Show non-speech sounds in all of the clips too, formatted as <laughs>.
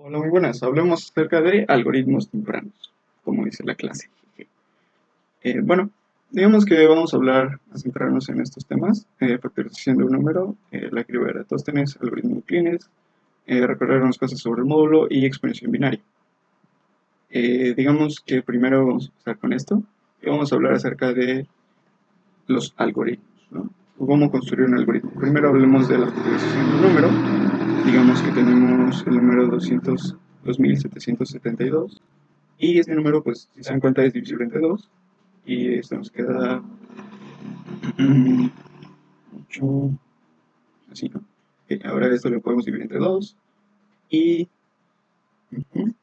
Hola, muy buenas. Hablemos acerca de algoritmos tempranos, como dice la clase. Eh, bueno, digamos que vamos a hablar, a centrarnos en estos temas, eh, factorización de un número, eh, la cribera de Tóstenes, algoritmo de Clines, eh, recorrer unas cosas sobre el módulo y exponenciación binaria. Eh, digamos que primero vamos a empezar con esto y vamos a hablar acerca de los algoritmos, ¿no? Cómo construir un algoritmo. Primero hablemos de la factorización de un número. Digamos que tenemos el número 200, 2772 y este número, pues, si se dan cuenta, es divisible entre 2 y esto nos queda <clears throat> 8, así, ¿no? Ok, ahora esto lo podemos dividir entre 2 y... ujú,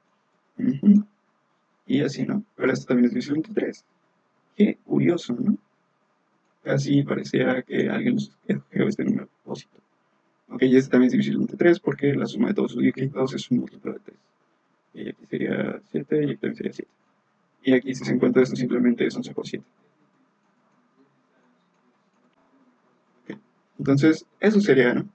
ujú, y así, ¿no? Ahora esto también es divisible entre 3. Qué curioso, ¿no? Casi parecía que alguien nos escogió este número propósito. Ok, y este también es divisible entre 3 porque la suma de todos sus dígitos es un múltiplo de 3. Y aquí sería 7 y aquí también sería 7. Y aquí si se encuentra esto simplemente es 11 por 7. Ok, Entonces, eso sería ¿no?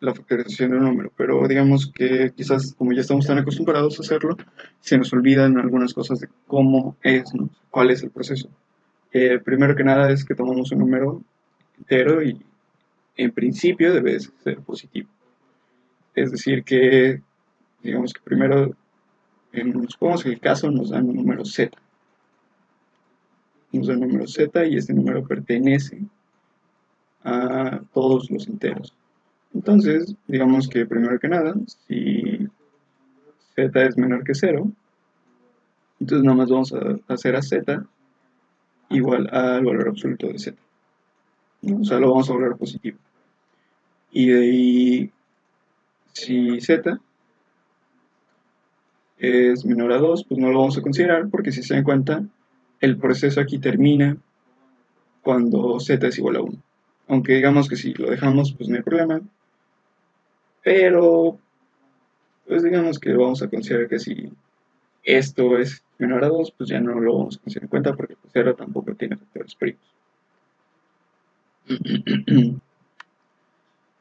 la factorización de un número. Pero digamos que quizás como ya estamos tan acostumbrados a hacerlo, se nos olvidan algunas cosas de cómo es, ¿no? cuál es el proceso. Eh, primero que nada es que tomamos un número entero y en principio debe ser positivo. Es decir, que digamos que primero, supongamos que el caso nos dan un número z. Nos dan un número z y este número pertenece a todos los enteros. Entonces, digamos que primero que nada, si z es menor que 0, entonces nada más vamos a hacer a z igual al valor absoluto de z. O sea, lo vamos a volver positivo. Y de ahí, si z es menor a 2, pues no lo vamos a considerar porque si se dan cuenta, el proceso aquí termina cuando z es igual a 1. Aunque digamos que si lo dejamos, pues no hay problema. Pero, pues digamos que vamos a considerar que si esto es menor a 2, pues ya no lo vamos a considerar en cuenta porque pues 0 tampoco tiene factores primos. <clears throat>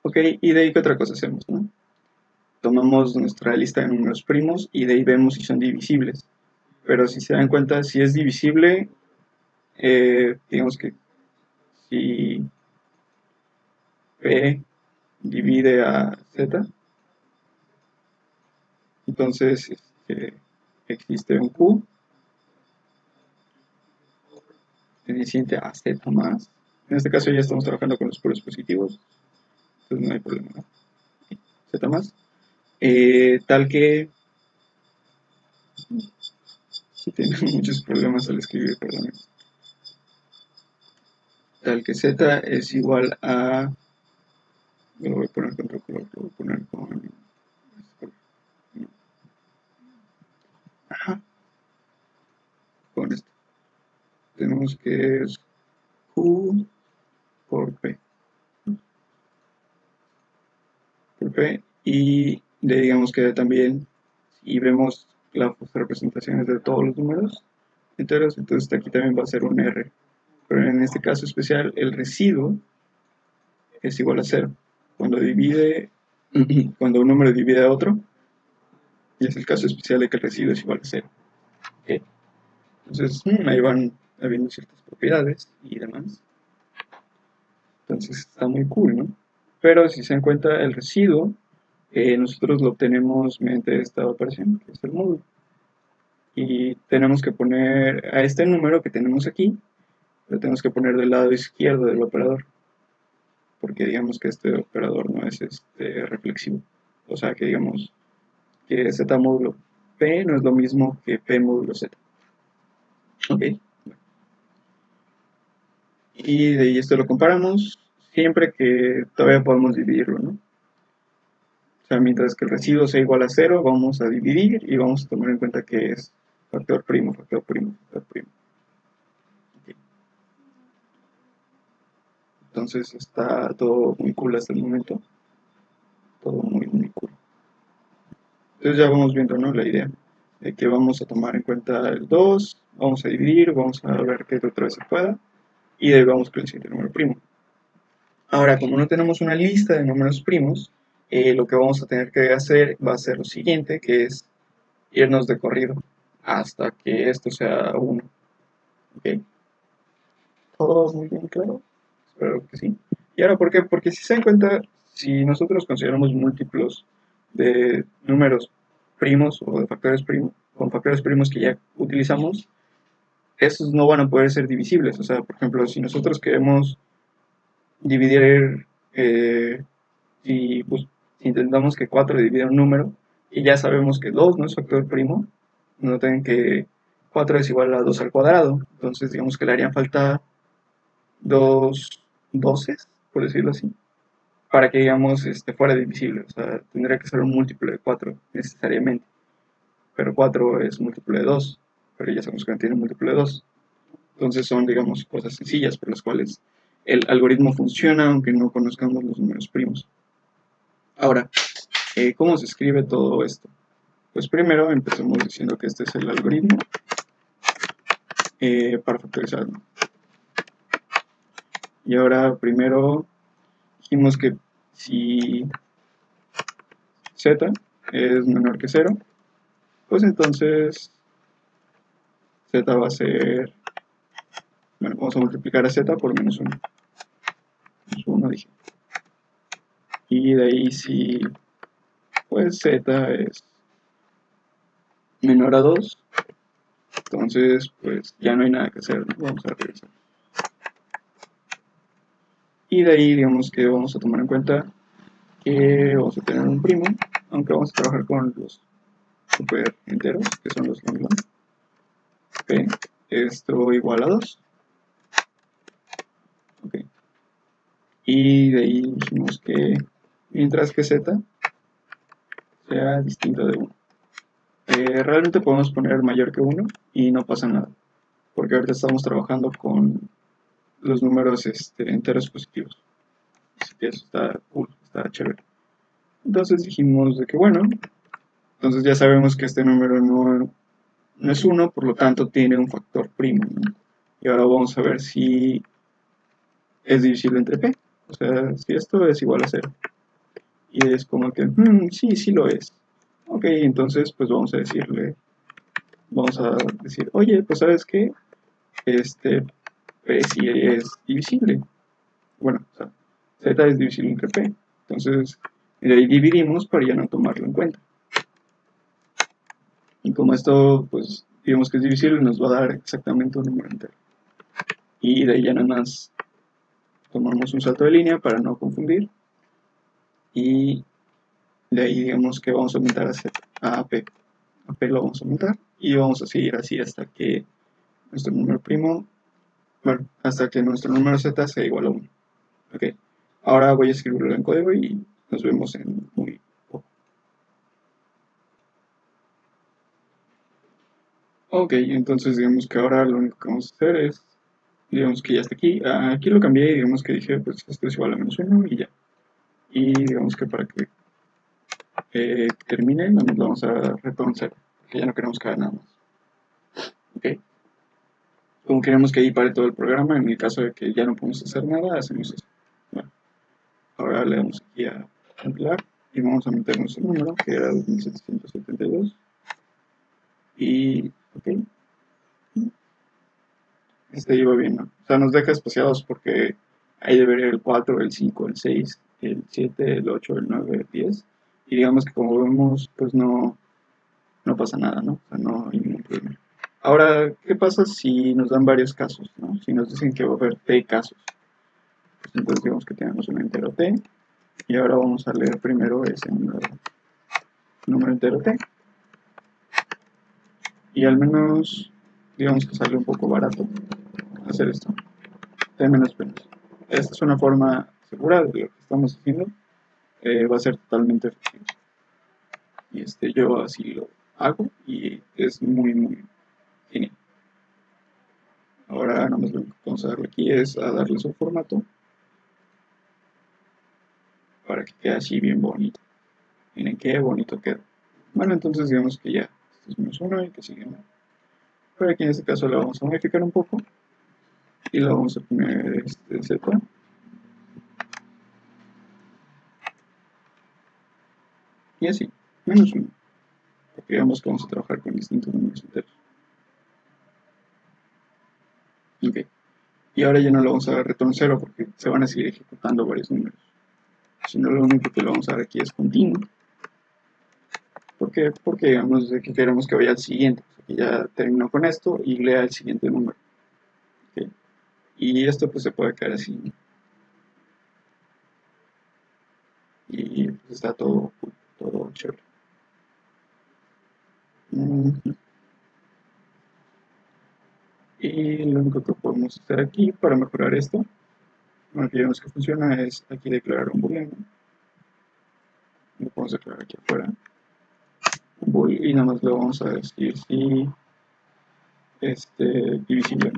ok, y de ahí qué otra cosa hacemos, ¿no? Tomamos nuestra lista de números primos y de ahí vemos si son divisibles. Pero si se dan cuenta, si es divisible, eh, digamos que si P divide a Z, entonces este, existe un Q a Z más. En este caso ya estamos trabajando con los puros positivos, entonces no hay problema. ¿no? Z más. Eh, tal que si tengo <laughs> muchos problemas al escribir, perdón. Tal que Z es igual a lo voy a poner con otro color, lo voy a poner con. Ajá. Con esto. Tenemos que es Q por P. P. Y de, digamos que también, si vemos las representaciones de todos los números enteros, entonces aquí también va a ser un R. Pero en este caso especial, el residuo es igual a 0 cuando divide, <clears throat> cuando un número divide a otro, y es el caso especial de que el residuo es igual a cero. ¿Okay? Entonces, mm, ahí van habiendo ciertas propiedades y demás. Entonces está muy cool, ¿no? Pero si se dan cuenta, el residuo eh, nosotros lo obtenemos mediante esta operación, que es el módulo. Y tenemos que poner a este número que tenemos aquí, lo tenemos que poner del lado izquierdo del operador porque digamos que este operador no es este reflexivo. O sea que digamos que z módulo p no es lo mismo que p módulo z. Ok. Y de ahí esto lo comparamos siempre que todavía podemos dividirlo, ¿no? O sea, mientras que el residuo sea igual a cero, vamos a dividir y vamos a tomar en cuenta que es factor primo, factor primo, factor primo. Entonces está todo muy cool hasta el momento. Todo muy, muy cool. Entonces ya vamos viendo ¿no? la idea de que vamos a tomar en cuenta el 2, vamos a dividir, vamos a ver que otra vez se pueda y ahí vamos con el siguiente número primo. Ahora, como no tenemos una lista de números primos, eh, lo que vamos a tener que hacer va a ser lo siguiente, que es irnos de corrido hasta que esto sea 1. ¿Ok? ¿Todo muy bien claro? Espero que sí. ¿Y ahora por qué? Porque si se dan cuenta, si nosotros consideramos múltiplos de números primos o de factores primos, con factores primos que ya utilizamos, esos no van a poder ser divisibles. O sea, por ejemplo, si nosotros queremos dividir, eh, si, pues, intentamos que 4 divida un número y ya sabemos que 2 no es factor primo, noten que 4 es igual a 2 al cuadrado. Entonces, digamos que le harían falta dos doces, por decirlo así, para que, digamos, este, fuera divisible. O sea, tendría que ser un múltiplo de 4 necesariamente. Pero 4 es múltiplo de 2, pero ya sabemos que no tiene múltiplo de 2. Entonces son, digamos, cosas sencillas por las cuales el algoritmo funciona aunque no conozcamos los números primos. Ahora, eh, ¿cómo se escribe todo esto? Pues primero empezamos diciendo que este es el algoritmo eh, para factorizar. Y ahora primero dijimos que si z es menor que 0, pues entonces z va a ser, bueno, vamos a multiplicar a z por menos 1. Menos 1 dije. Y de ahí si, pues z es menor a 2, entonces pues ya no hay nada que hacer, vamos a revisar. Y de ahí digamos que vamos a tomar en cuenta que vamos a tener un primo, aunque vamos a trabajar con los super enteros, que son los long long. Esto igual a 2. Ok. Y de ahí dijimos que mientras que z sea distinto de 1. Eh, realmente podemos poner mayor que 1 y no pasa nada, porque ahorita estamos trabajando con los números este, enteros positivos. Eso está cool, está chévere. Entonces dijimos de que bueno, entonces ya sabemos que este número no, no es 1, por lo tanto tiene un factor primo. Y ahora vamos a ver si es divisible entre p. O sea, si esto es igual a 0. Y es como que, hmm, sí, sí lo es. Ok, entonces pues vamos a decirle, vamos a decir, oye, pues sabes qué, este, P sí es divisible. Bueno, o Z es divisible entre P. Entonces, de ahí dividimos para ya no tomarlo en cuenta. Y como esto, pues, digamos que es divisible, nos va a dar exactamente un número entero. Y de ahí ya nada más tomamos un salto de línea para no confundir. Y de ahí digamos que vamos a aumentar a, Z, a P. A P lo vamos a aumentar y vamos a seguir así hasta que nuestro número primo, bueno, hasta que nuestro número Z sea igual a 1. Ok, ahora voy a escribirlo en código y nos vemos en muy poco. Ok, entonces digamos que ahora lo único que vamos a hacer es, digamos que ya está aquí, aquí lo cambié y digamos que dije pues esto es igual a menos 1 y ya. Y digamos que para que eh, termine, vamos a retornar porque ya no queremos que haga nada más. Ok. Como queremos que ahí pare todo el programa, en el caso de que ya no podemos hacer nada, hacemos eso. Ahora le damos aquí a compilar y vamos a meter nuestro número, que era 2772. Y, ok. Este iba bien, ¿no? O sea, nos deja espaciados porque ahí debería el 4, el 5, el 6, el 7, el 8, el 9, el 10 y digamos que como vemos pues no, no pasa nada, ¿no? O sea, no hay ningún problema. Ahora, ¿qué pasa si nos dan varios casos, ¿no? Si nos dicen que va a haber t casos. Pues entonces digamos que tenemos un entero t y ahora vamos a leer primero ese número, número entero t. Y al menos, digamos que sale un poco barato hacer esto. T menos menos. Esta es una forma segura de lo que estamos haciendo eh, va a ser totalmente efectivo. Y este, yo así lo hago y es muy, muy genial. Ahora nada más lo que vamos a darle aquí es a darle su formato para que quede así bien bonito. Miren qué bonito queda. Bueno, entonces digamos que ya, este es menos uno y que sigue Pero aquí en este caso lo vamos a modificar un poco y lo vamos a poner este Z y así, menos 1. Porque que vamos a trabajar con distintos números enteros. Ok. Y ahora ya no lo vamos a dar retorno 0 porque se van a seguir ejecutando varios números. Sino lo único que lo vamos a dar aquí es continuo. ¿Por qué? Porque digamos que queremos que vaya al siguiente. O ya terminó con esto y lea el siguiente número. Okay. Y esto pues se puede quedar así. Y pues, está todo, todo chévere. Y lo único que podemos hacer aquí para mejorar esto, bueno, que vemos que funciona, es aquí declarar un booleano. Lo podemos declarar aquí afuera. Un bool y nada más le vamos a decir si este divisible.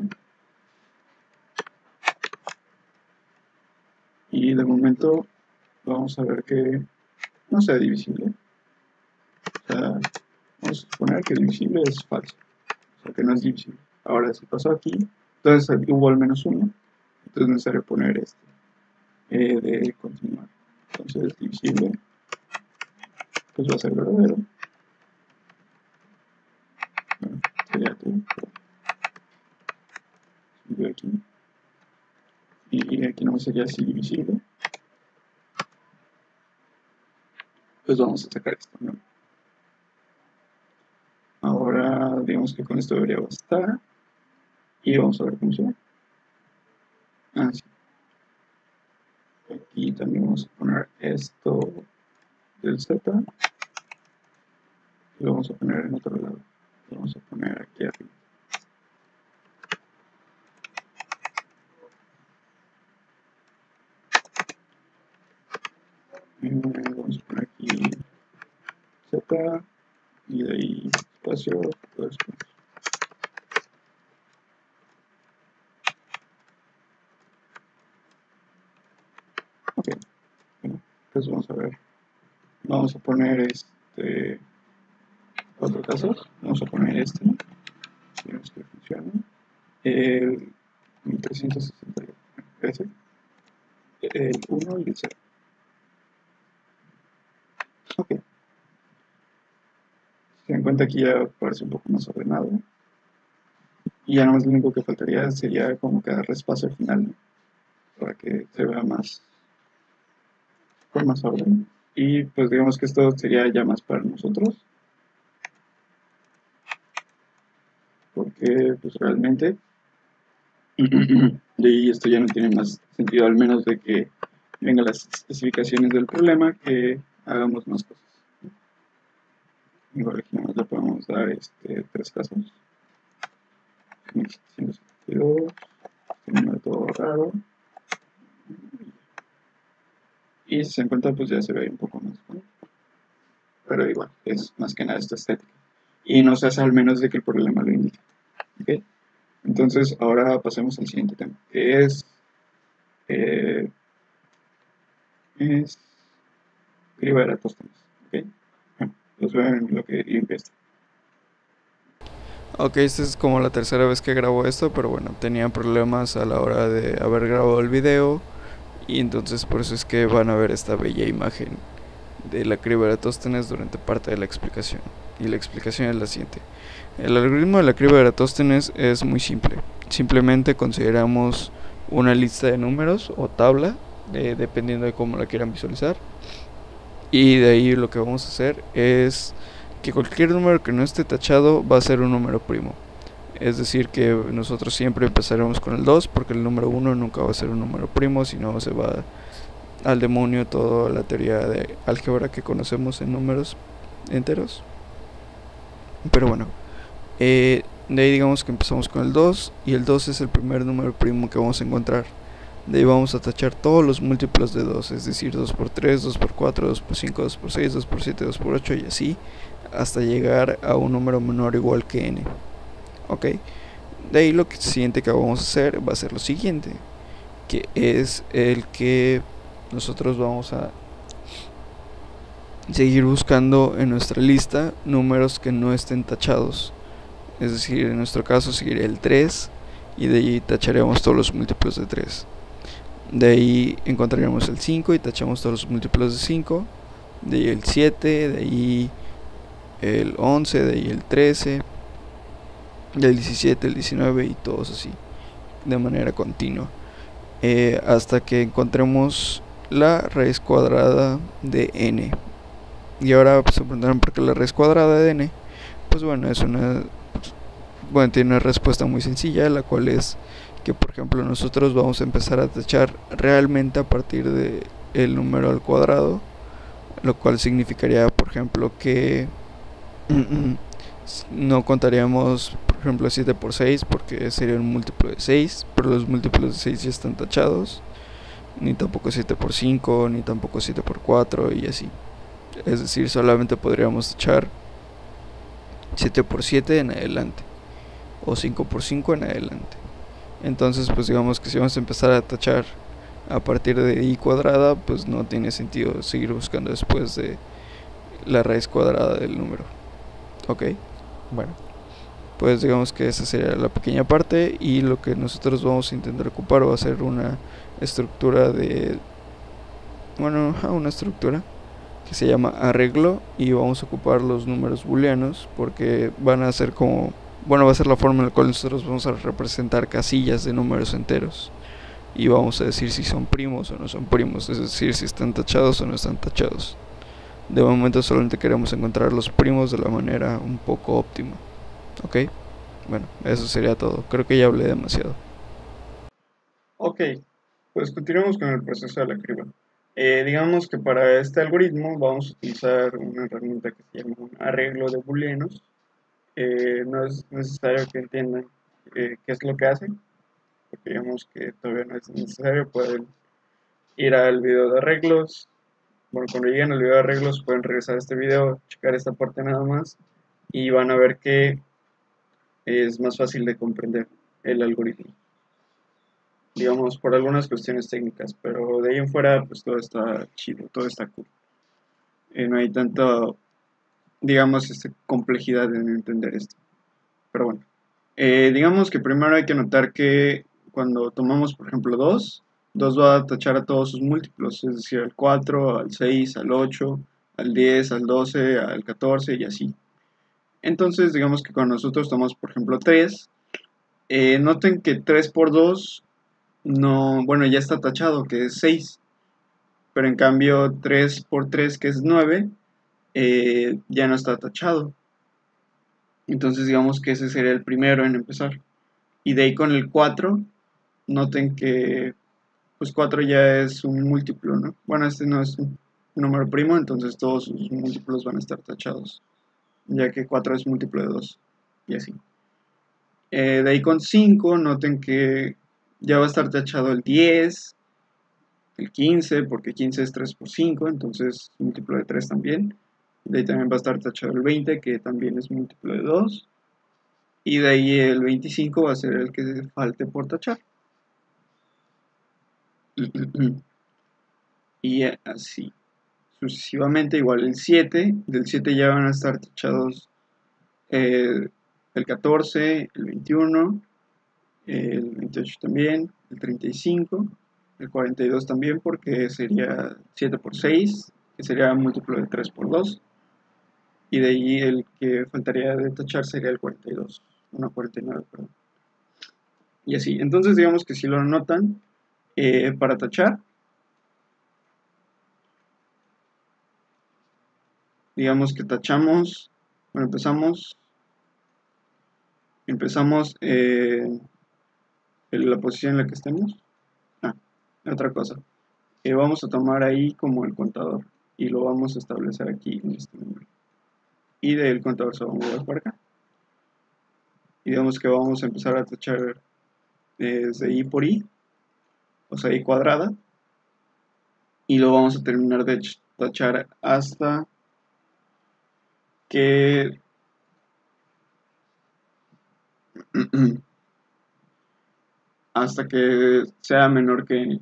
Y de momento vamos a ver que no sea divisible. O sea, vamos a suponer que divisible es falso. O sea, que no es divisible. Ahora si pasó aquí, entonces hubo al menos uno. Entonces es necesario poner este eh, de continuar. Entonces divisible, pues va a ser verdadero. Sería aquí. Y aquí no sería así divisible. Pues vamos a sacar esto. Ahora digamos que con esto debería bastar y vamos a ver cómo se ve. Ah, sí. Aquí también vamos a poner esto del Z y lo vamos a poner en otro lado. Lo vamos a poner aquí arriba. vamos a poner aquí z y de ahí espacio dos ok bueno pues vamos a ver. Vamos a poner este otro caso vamos a poner este vemos que funciona. El 1360 ese. El 1 y el 0 Ok. Se dan cuenta que ya parece un poco más ordenado. Y ya más lo único que faltaría sería como que darle espacio al final, para que se vea más con más orden. Y pues digamos que esto sería ya más para nosotros. Porque pues realmente <clears throat> y esto ya no tiene más sentido, al menos de que vengan las especificaciones del problema que hagamos más cosas. Igual aquí le podemos dar este, tres casos. 1772, este número todo raro. Y si se encuentra, pues ya se ve un poco más. Pero igual, es más que nada esta estética. Y no se hace al menos de que el problema lo indique. ¿Okay? Entonces, ahora pasemos al siguiente tema, que es, eh, es criba de Eratóstenes. ¿okay? los veo en lo que limpia esto. Ok, esta es como la tercera vez que grabo esto, pero bueno, tenía problemas a la hora de haber grabado el video y entonces por eso es que van a ver esta bella imagen de la criba de Eratóstenes durante parte de la explicación. Y la explicación es la siguiente. El algoritmo de la criba de Eratóstenes es muy simple. Simplemente consideramos una lista de números o tabla, eh, dependiendo de cómo la quieran visualizar. Y de ahí lo que vamos a hacer es que cualquier número que no esté tachado va a ser un número primo. Es decir, que nosotros siempre empezaremos con el 2 porque el número 1 nunca va a ser un número primo, sino se va al demonio toda la teoría de álgebra que conocemos en números enteros. Pero bueno, eh, de ahí digamos que empezamos con el 2 y el 2 es el primer número primo que vamos a encontrar. De ahí vamos a tachar todos los múltiplos de 2, es decir, 2 por 3, 2 por 4, 2 por 5, 2 por 6, 2 por 7, 2 por 8 y así hasta llegar a un número menor o igual que n. Ok, de ahí lo que siguiente que vamos a hacer va a ser lo siguiente, que es el que nosotros vamos a seguir buscando en nuestra lista números que no estén tachados. Es decir, en nuestro caso seguiré el 3 y de ahí tacharemos todos los múltiplos de 3. De ahí encontraremos el 5 y tachamos todos los múltiplos de 5. de ahí el 7, de ahí el 11, de ahí el 13, del 17, el 19 y todos así, de manera continua. Eh, hasta que encontremos la raíz cuadrada de n. Y ahora se preguntarán por qué la raíz cuadrada de n. Pues bueno, es una bueno, tiene una respuesta muy sencilla, la cual es que por ejemplo nosotros vamos a empezar a tachar realmente a partir de el número al cuadrado, lo cual significaría por ejemplo que no contaríamos por ejemplo 7 por 6 porque sería un múltiplo de 6, pero los múltiplos de 6 ya están tachados, ni tampoco 7 por 5, ni tampoco 7 por 4 y así. Es decir, solamente podríamos tachar 7 por 7 en adelante o 5 por 5 en adelante. Entonces, pues digamos que si vamos a empezar a tachar a partir de i cuadrada, pues no tiene sentido seguir buscando después de la raíz cuadrada del número. Ok, bueno, pues digamos que esa sería la pequeña parte y lo que nosotros vamos a intentar ocupar va a ser una estructura de, bueno, una estructura que se llama arreglo y vamos a ocupar los números booleanos porque van a ser como bueno, va a ser la forma en la cual nosotros vamos a representar casillas de números enteros. Y vamos a decir si son primos o no son primos, es decir, si están tachados o no están tachados. De momento solamente queremos encontrar los primos de la manera un poco óptima. ¿Ok? Bueno, eso sería todo. Creo que ya hablé demasiado. Ok, pues continuamos con el proceso de la criba. Eh, digamos que para este algoritmo vamos a utilizar una herramienta que se llama arreglo de booleanos eh, no es necesario que entiendan eh, qué es lo que hacen, porque digamos que todavía no es necesario, pueden ir al video de arreglos, bueno, cuando lleguen al video de arreglos pueden regresar a este video, checar esta parte nada más, y van a ver que es más fácil de comprender el algoritmo. Digamos, por algunas cuestiones técnicas, pero de ahí en fuera, pues todo está chido, todo está cool. Eh, no hay tanto digamos, esta complejidad en entender esto. Pero bueno, eh, digamos que primero hay que notar que cuando tomamos, por ejemplo, 2, 2 va a tachar a todos sus múltiplos, es decir, al 4, al 6, al 8, al 10, al 12, al 14 y así. Entonces, digamos que cuando nosotros tomamos, por ejemplo, 3, eh, noten que 3 por 2 no, bueno, ya está tachado, que es 6. Pero en cambio, 3 por 3, que es 9, eh, ya no está tachado. Entonces digamos que ese sería el primero en empezar. Y de ahí con el 4, noten que pues 4 ya es un múltiplo, ¿no? Bueno, este no es un número primo, entonces todos sus múltiplos van a estar tachados, ya que 4 es múltiplo de 2, y así. Eh, de ahí con 5, noten que ya va a estar tachado el 10, el 15, porque 15 es 3 por 5, entonces múltiplo de 3 también. De ahí también va a estar tachado el 20, que también es múltiplo de 2. Y de ahí el 25 va a ser el que falte por tachar. <clears throat> Y así. Sucesivamente, igual el 7. Del 7 ya van a estar tachados el 14, el 21, el 28 también, el 35, el 42 también, porque sería 7 por 6, que sería múltiplo de 3 por 2 y de ahí el que faltaría de tachar sería el 42, no 49, perdón. Y así, entonces digamos que si lo anotan eh, para tachar, digamos que tachamos, bueno, empezamos, empezamos eh, en la posición en la que estemos. Ah, otra cosa, eh, vamos a tomar ahí como el contador y lo vamos a establecer aquí en este número y del contador se va a mover para acá. Y digamos que vamos a empezar a tachar desde i por i, o sea, i cuadrada, y lo vamos a terminar de tachar hasta que <clears throat> hasta que sea menor que n.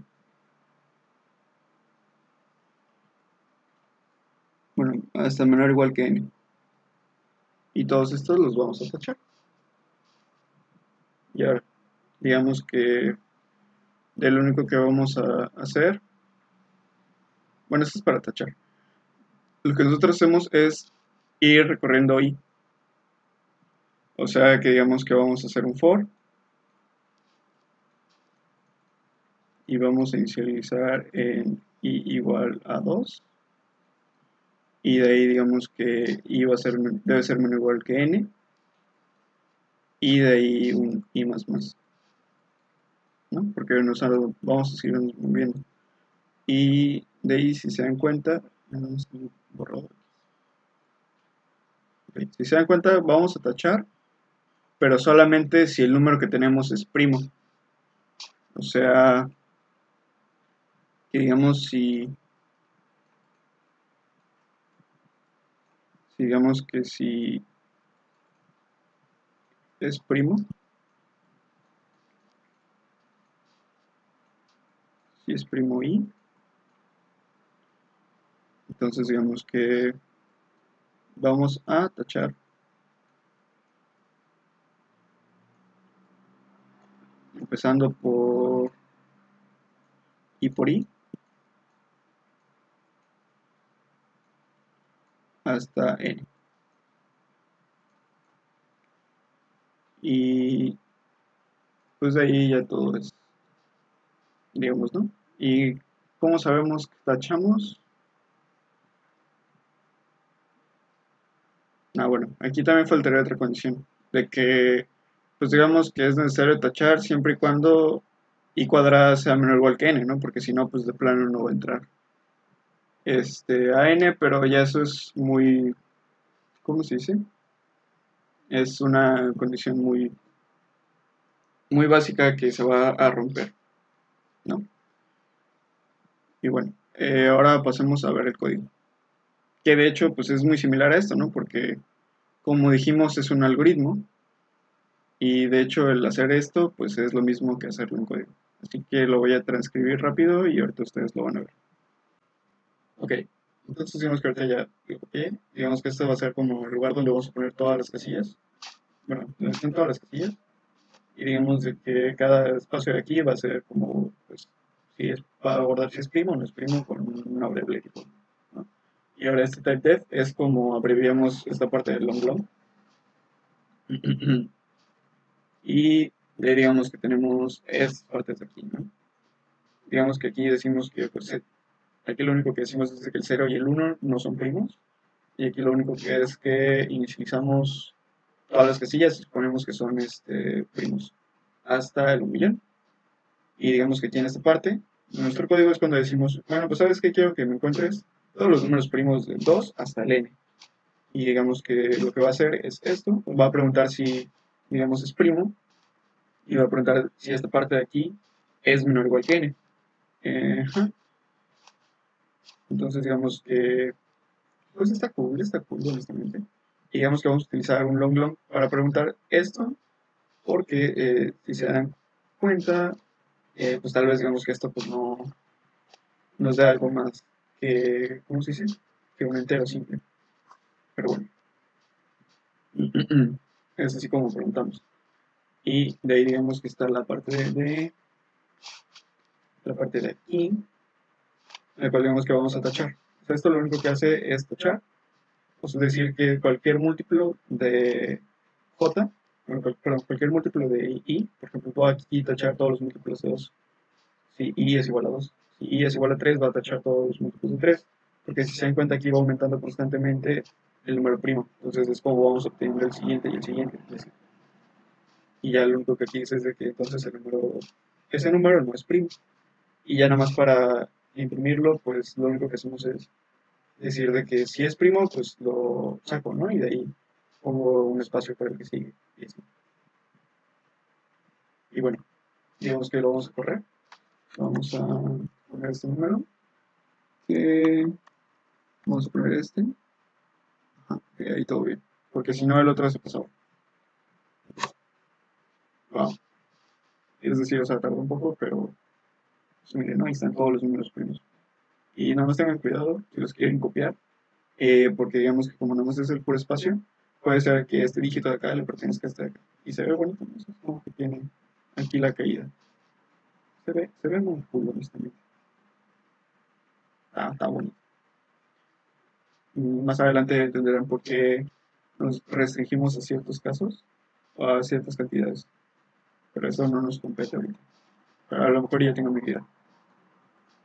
Bueno, hasta menor igual que n y todos estos los vamos a tachar. Y ahora digamos que de lo único que vamos a hacer bueno esto es para tachar. Lo que nosotros hacemos es ir recorriendo i. O sea que digamos que vamos a hacer un for y vamos a inicializar en i igual a 2 y de ahí digamos que i va a ser, debe ser menor igual que n y de ahí un i más más ¿no? porque nos vamos a seguir moviendo. Y de ahí si se dan cuenta si se dan cuenta vamos a tachar pero solamente si el número que tenemos es primo. O sea que digamos si digamos que si es primo, si es primo i, entonces digamos que vamos a tachar empezando por i por i hasta n. Y pues ahí ya todo es, digamos, ¿no? Y ¿cómo sabemos que tachamos? Ah, bueno, aquí también faltaría otra condición, de que, pues digamos que es necesario tachar siempre y cuando i cuadrada sea menor o igual que n, ¿no? Porque si no, pues de plano no va a entrar este, a n, pero ya eso es muy, ¿cómo se dice? Es una condición muy, muy básica que se va a romper, ¿no? Y bueno, eh, ahora pasemos a ver el código. Que de hecho, pues es muy similar a esto, ¿no? Porque, como dijimos, es un algoritmo. Y de hecho, el hacer esto, pues es lo mismo que hacerlo en código. Así que lo voy a transcribir rápido y ahorita ustedes lo van a ver. Ok, entonces digamos que ahorita ya digamos que este va a ser como el lugar donde vamos a poner todas las casillas. Bueno, donde están todas las casillas. Y digamos de que cada espacio de aquí va a ser como, pues, si es para abordar si es primo o no es primo con un abreviable tipo. ¿no? Y ahora este type def es como abreviamos esta parte del long long. <clears throat> y digamos que tenemos estas partes de aquí, ¿no? Digamos que aquí decimos que pues, Aquí lo único que decimos es que el 0 y el 1 no son primos. Y aquí lo único que es que inicializamos todas las casillas y ponemos que son este, primos hasta el 1 millón. Y digamos que tiene esta parte. Nuestro código es cuando decimos, bueno, pues sabes que quiero que me encuentres todos los números primos del 2 hasta el n. Y digamos que lo que va a hacer es esto. Va a preguntar si, digamos, es primo. Y va a preguntar si esta parte de aquí es menor o igual que n. Eh, entonces, digamos que, pues está cool, está cool, honestamente. Y digamos que vamos a utilizar un long long para preguntar esto, porque eh, si se dan cuenta, eh, pues tal vez digamos que esto pues no nos da algo más que, ¿cómo se dice? Que un entero simple. Pero bueno. <clears throat> es así como preguntamos. Y de ahí digamos que está la parte de, de la parte de aquí el cual digamos que vamos a tachar. esto lo único que hace es tachar, es decir, que cualquier múltiplo de j, perdón, cualquier múltiplo de i, por ejemplo, puedo aquí tachar todos los múltiplos de 2. Si i es igual a 2. Si i es igual a 3, va a tachar todos los múltiplos de 3. Porque si se dan cuenta aquí va aumentando constantemente el número primo. Entonces es como vamos obteniendo el siguiente y el siguiente. Y ya lo único que aquí dice es de que entonces el número, ese número no es primo. Y ya nada más para imprimirlo, pues lo único que hacemos es decir de que si es primo, pues lo saco, ¿no? Y de ahí pongo un espacio para el que sigue. Y, bueno, digamos que lo vamos a correr. Vamos a poner este número. vamos a poner este. Ajá, ahí todo bien. Porque si no, el otro se pasó. Wow. Es decir, o sea, tardó un poco, pero pues miren, ahí están todos los números primos. Y nada más tengan cuidado si los quieren copiar, eh, porque digamos que como nada más es el puro espacio, puede ser que este dígito de acá le pertenezca a este de acá. Y se ve bonito, ¿no? Es como que tiene aquí la caída. Se ve, se ve muy cool, honestamente. Ah, está bonito. Más adelante entenderán por qué nos restringimos a ciertos casos o a ciertas cantidades. Pero eso no nos compete ahorita. A lo mejor ya tengo mi. Bueno,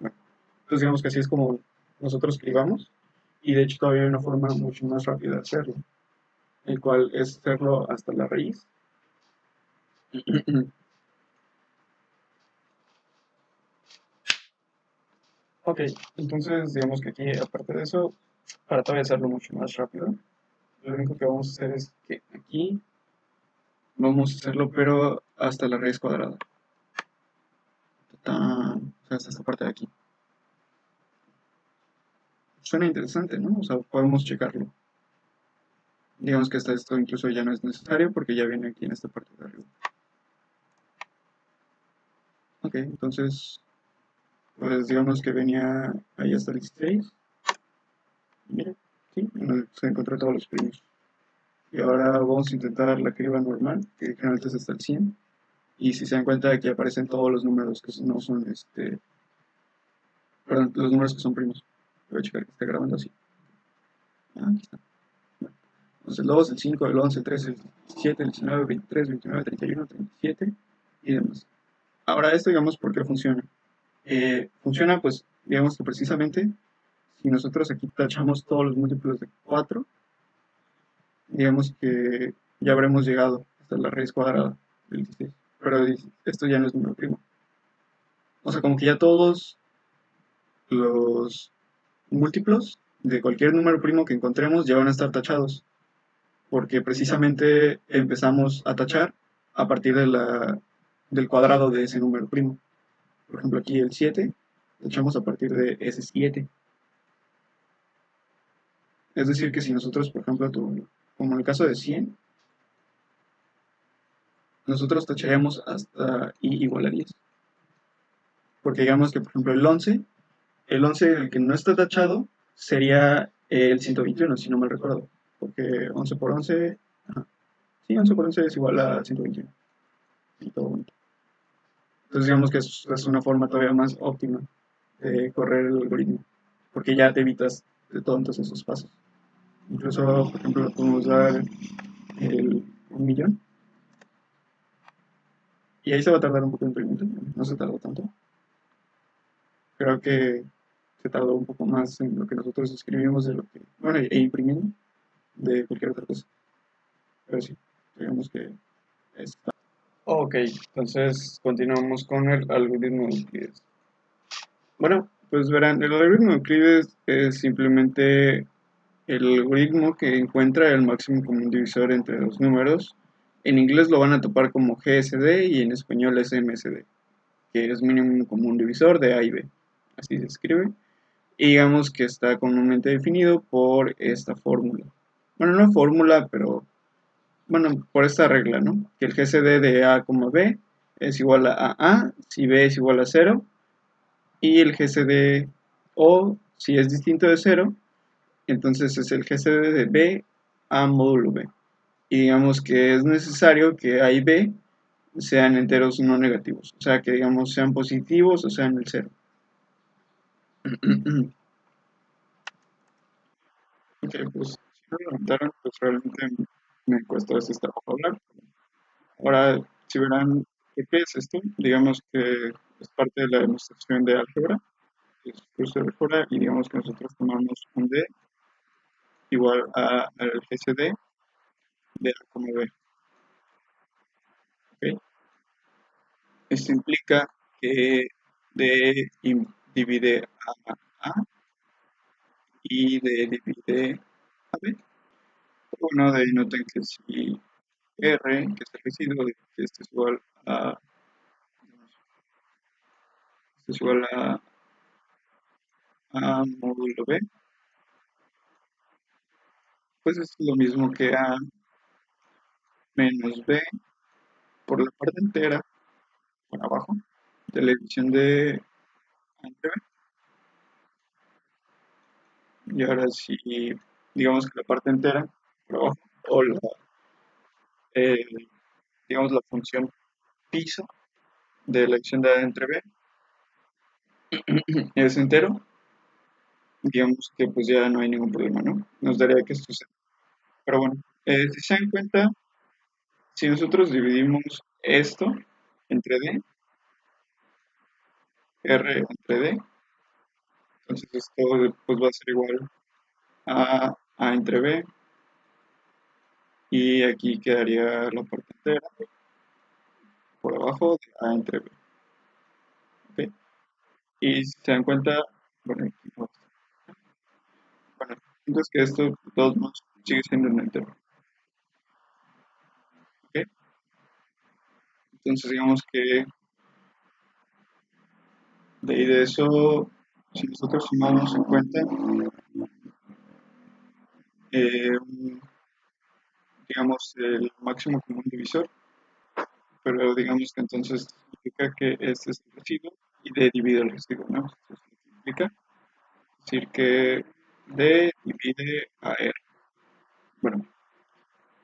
entonces digamos que así es como nosotros escribamos y de hecho todavía hay una forma mucho más rápida de hacerlo, el cual es hacerlo hasta la raíz. <clears throat> ok, entonces digamos que aquí aparte de eso, para todavía hacerlo mucho más rápido, lo único que vamos a hacer es que aquí vamos a hacerlo pero hasta la raíz cuadrada. O sea, hasta esta parte de aquí. Suena interesante, ¿no? O sea, podemos checarlo. Digamos que hasta esto incluso ya no es necesario porque ya viene aquí en esta parte de arriba. Ok, entonces, pues digamos que venía ahí hasta el 16. Mira, sí, se encontró todos los primos. Y ahora vamos a intentar la criba normal, que generalmente es hasta el 100. Y si se dan cuenta aquí aparecen todos los números que no son, este, perdón, los números que son primos. Voy a checar que esté grabando así. Ah, aquí está. Entonces el 2, el 5, el 11, el 13, el 17, el 19, el 23, 29, 31, 37 y demás. Ahora esto digamos por qué funciona. Eh, funciona pues digamos que precisamente si nosotros aquí tachamos todos los múltiplos de 4, digamos que ya habremos llegado hasta la raíz cuadrada del 16. Pero esto ya no es número primo. O sea, como que ya todos los múltiplos de cualquier número primo que encontremos ya van a estar tachados. Porque precisamente empezamos a tachar a partir de la, del cuadrado de ese número primo. Por ejemplo, aquí el 7, tachamos a partir de ese 7. Es decir, que si nosotros, por ejemplo, como en el caso de 100, nosotros tacharíamos hasta i igual a 10. Porque digamos que, por ejemplo, el 11 el 11, el que no está tachado, sería el 121, si no me recuerdo. Porque 11 por 11, sí, 11 por 11 es igual a 121. Y todo Entonces digamos que es, una forma todavía más óptima de correr el algoritmo. Porque ya te evitas de todos esos pasos. Incluso, por ejemplo, podemos dar el 1 millón. Y ahí se va a tardar un poco en imprimir, no se tardó tanto. Creo que se tardó un poco más en lo que nosotros escribimos de lo que, bueno, e imprimimos de cualquier otra cosa. Pero sí, digamos que está. Ok, entonces continuamos con el algoritmo de Euclides. Bueno, pues verán, el algoritmo de Euclides es simplemente el algoritmo que encuentra el máximo común divisor entre los números. En inglés lo van a topar como GSD y en español es MSD, que es mínimo común divisor de A y B. Así se escribe y digamos que está comúnmente definido por esta fórmula. Bueno, no fórmula, pero bueno, por esta regla, ¿no? Que el GCD de A, B es igual a A si B es igual a 0 y el GCD O si es distinto de 0, entonces es el GCD de B a módulo B. Y digamos que es necesario que A y B sean enteros no negativos, o sea que digamos sean positivos o sean el 0. <clears throat> ok, pues si me preguntaron, pues realmente me cuesta a veces trabajo hablar. Ahora, si verán qué es esto, digamos que es parte de la demostración de álgebra, es curso de y digamos que nosotros tomamos un D igual a, al GCD de A como B. Okay. Esto implica que D divide a A y D divide a B. Bueno, de ahí noten que si R, que es el residuo, que este es igual a este es igual a A módulo B, pues es lo mismo que A menos B por la parte entera, por abajo, de la división de y ahora si digamos que la parte entera por abajo o la digamos la función piso de la acción de A entre B <clears throat> es entero digamos que pues ya no hay ningún problema, ¿no? Nos daría que suceda. Pero bueno, eh, si se dan cuenta, si nosotros dividimos esto entre D, R entre D, entonces esto pues va a ser igual a A entre B, y aquí quedaría la parte entera por abajo de A entre B. ¿Ok? Y si se dan cuenta, bueno, bueno, entonces que esto de todos modos sigue siendo un entero. Entonces digamos que de ahí de eso, si nosotros sumamos en cuenta, eh, digamos el máximo común divisor, pero digamos que entonces significa que este es el residuo y D divide el residuo, ¿no? Esto significa decir que D divide a R. Bueno,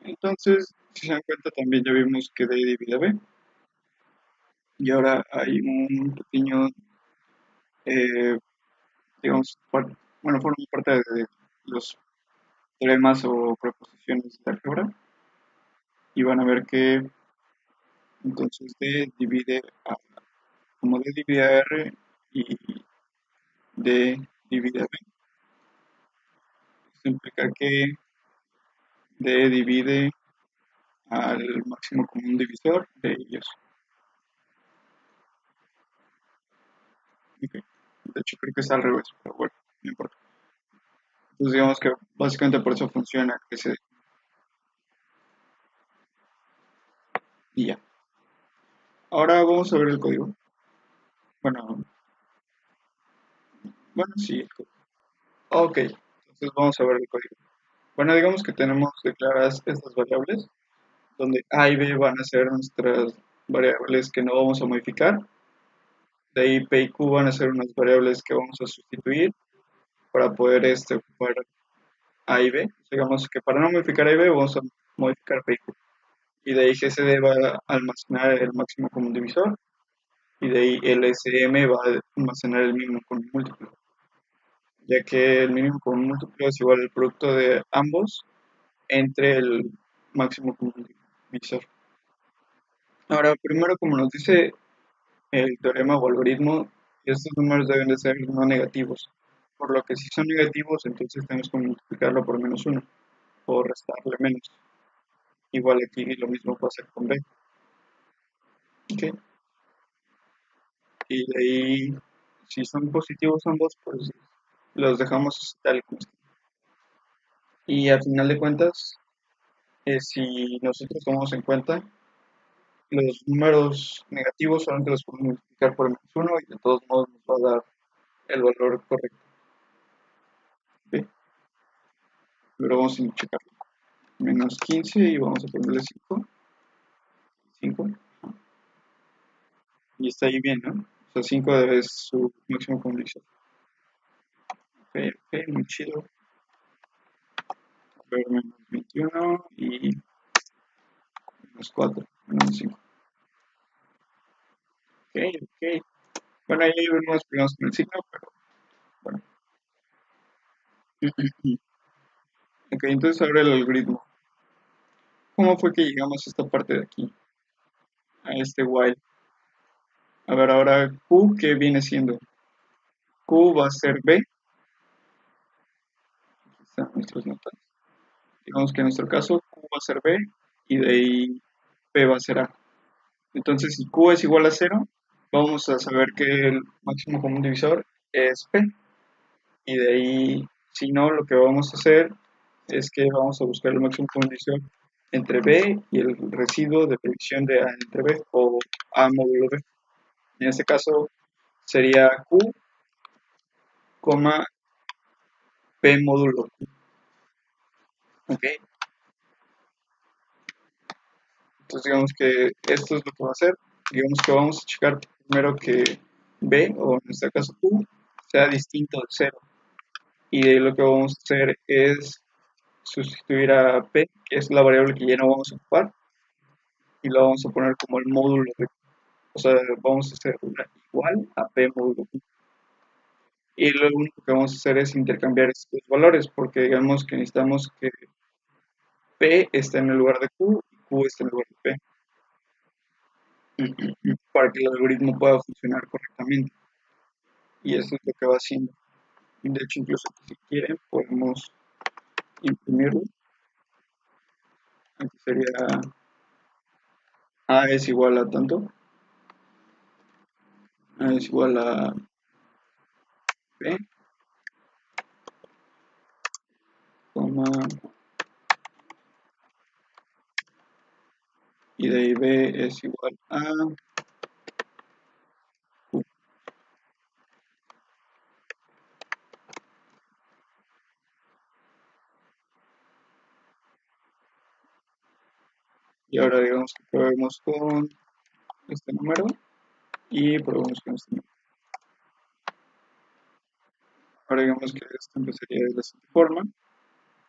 entonces, si se dan cuenta, también ya vimos que D divide a B. Y ahora hay un pequeño, eh, digamos, bueno, forma parte de los teoremas o proposiciones de álgebra. Y van a ver que entonces D divide a, como D divide a R y D divide a B. Esto implica que D divide al máximo común divisor de ellos. De hecho creo que está al revés, pero bueno, no importa. Entonces digamos que básicamente por eso funciona ese y ya. Ahora vamos a ver el código. Bueno, bueno, sí, el código. Ok, entonces vamos a ver el código. Bueno, digamos que tenemos declaradas estas variables, donde A y B van a ser nuestras variables que no vamos a modificar. De ahí P y Q van a ser unas variables que vamos a sustituir para poder este, ocupar A y B. Digamos que para no modificar A y B vamos a modificar P y Q. Y de ahí GCD va a almacenar el máximo común divisor. Y de ahí LSM va a almacenar el mínimo común múltiplo. Ya que el mínimo común múltiplo es igual al producto de ambos entre el máximo común divisor. Ahora primero como nos dice el teorema o algoritmo estos números deben de ser no negativos por lo que si son negativos entonces tenemos que multiplicarlo por menos 1 o restarle menos Igual aquí lo mismo pasa con B. ¿Ok? Y de ahí, si son positivos ambos, pues los dejamos tal como están. Y al final de cuentas, eh, si nosotros tomamos en cuenta, los números negativos solamente los podemos multiplicar por menos 1 y de todos modos nos va a dar el valor correcto. Pero vamos a checarlo menos 15 y vamos a ponerle 5. 5. Y está ahí bien, ¿no? O sea, 5 es su máximo condición. Ok, ok, muy chido. A ver, menos 21 y menos 4, 5. Ok, ok. Bueno, ahí vemos problemas con el signo, pero bueno. <laughs> ok, entonces ahora el algoritmo. ¿Cómo fue que llegamos a esta parte de aquí? A este while. A ver, ahora Q, ¿qué viene siendo? Q va a ser B. Aquí están nuestras notas. Digamos que en nuestro caso Q va a ser B y de ahí P va a ser A. Entonces, si Q es igual a 0, vamos a saber que el máximo común divisor es P. Y de ahí, si no, lo que vamos a hacer es que vamos a buscar el máximo común divisor entre B y el residuo de predicción de A entre B o A módulo B. En este caso sería Q, P módulo Q. ¿Ok? Entonces digamos que esto es lo que va a hacer. Digamos que vamos a checar primero que B, o en este caso Q, sea distinto de 0. Y lo que vamos a hacer es sustituir a P, que es la variable que ya no vamos a ocupar, y lo vamos a poner como el módulo de, o sea, vamos a hacer una igual a P módulo Q. Y lo único que vamos a hacer es intercambiar estos valores, porque digamos que necesitamos que P esté en el lugar de Q Q esté en el. Para que el algoritmo pueda funcionar correctamente. Y eso es lo que va haciendo. De hecho, incluso si quieren, podemos imprimirlo. Aquí sería A es igual a tanto. A es igual a P, coma, y de ahí B es igual a. Y ahora digamos que probemos con este número y probemos con este número. Ahora digamos que esto empezaría de la siguiente forma.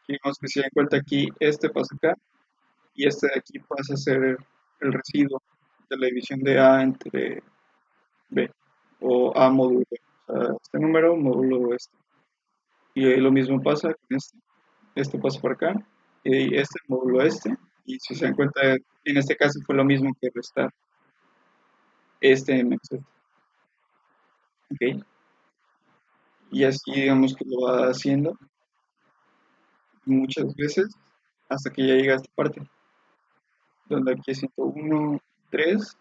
Digamos que si dan cuenta aquí, este pasa acá y este de aquí pasa a ser el residuo de la división de A entre B o A módulo B. O sea, este número módulo este. Y lo mismo pasa con este. Este pasa por acá y este módulo este. Y si se dan cuenta, en este caso fue lo mismo que restar este menos este. Ok. Y así digamos que lo va haciendo muchas veces hasta que ya llega a esta parte donde aquí es 101, 3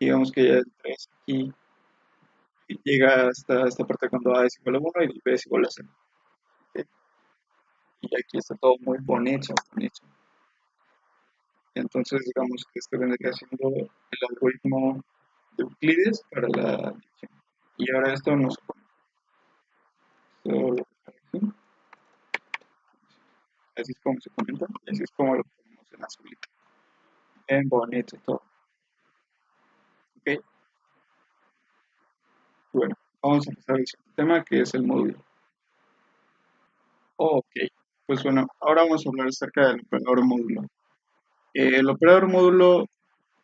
digamos que ya el 3 aquí llega hasta esta parte cuando A es igual a 1 y B es igual a 0 y aquí está todo muy bonito, entonces digamos que esto vendría siendo el algoritmo de Euclides para la división y ahora esto nos pone. Así es como se comenta y así es como lo ponemos en azul bien bonito todo. Ok. Bueno vamos a empezar el siguiente tema que es el módulo. Ok pues bueno ahora vamos a hablar acerca del operador módulo. Eh, el operador módulo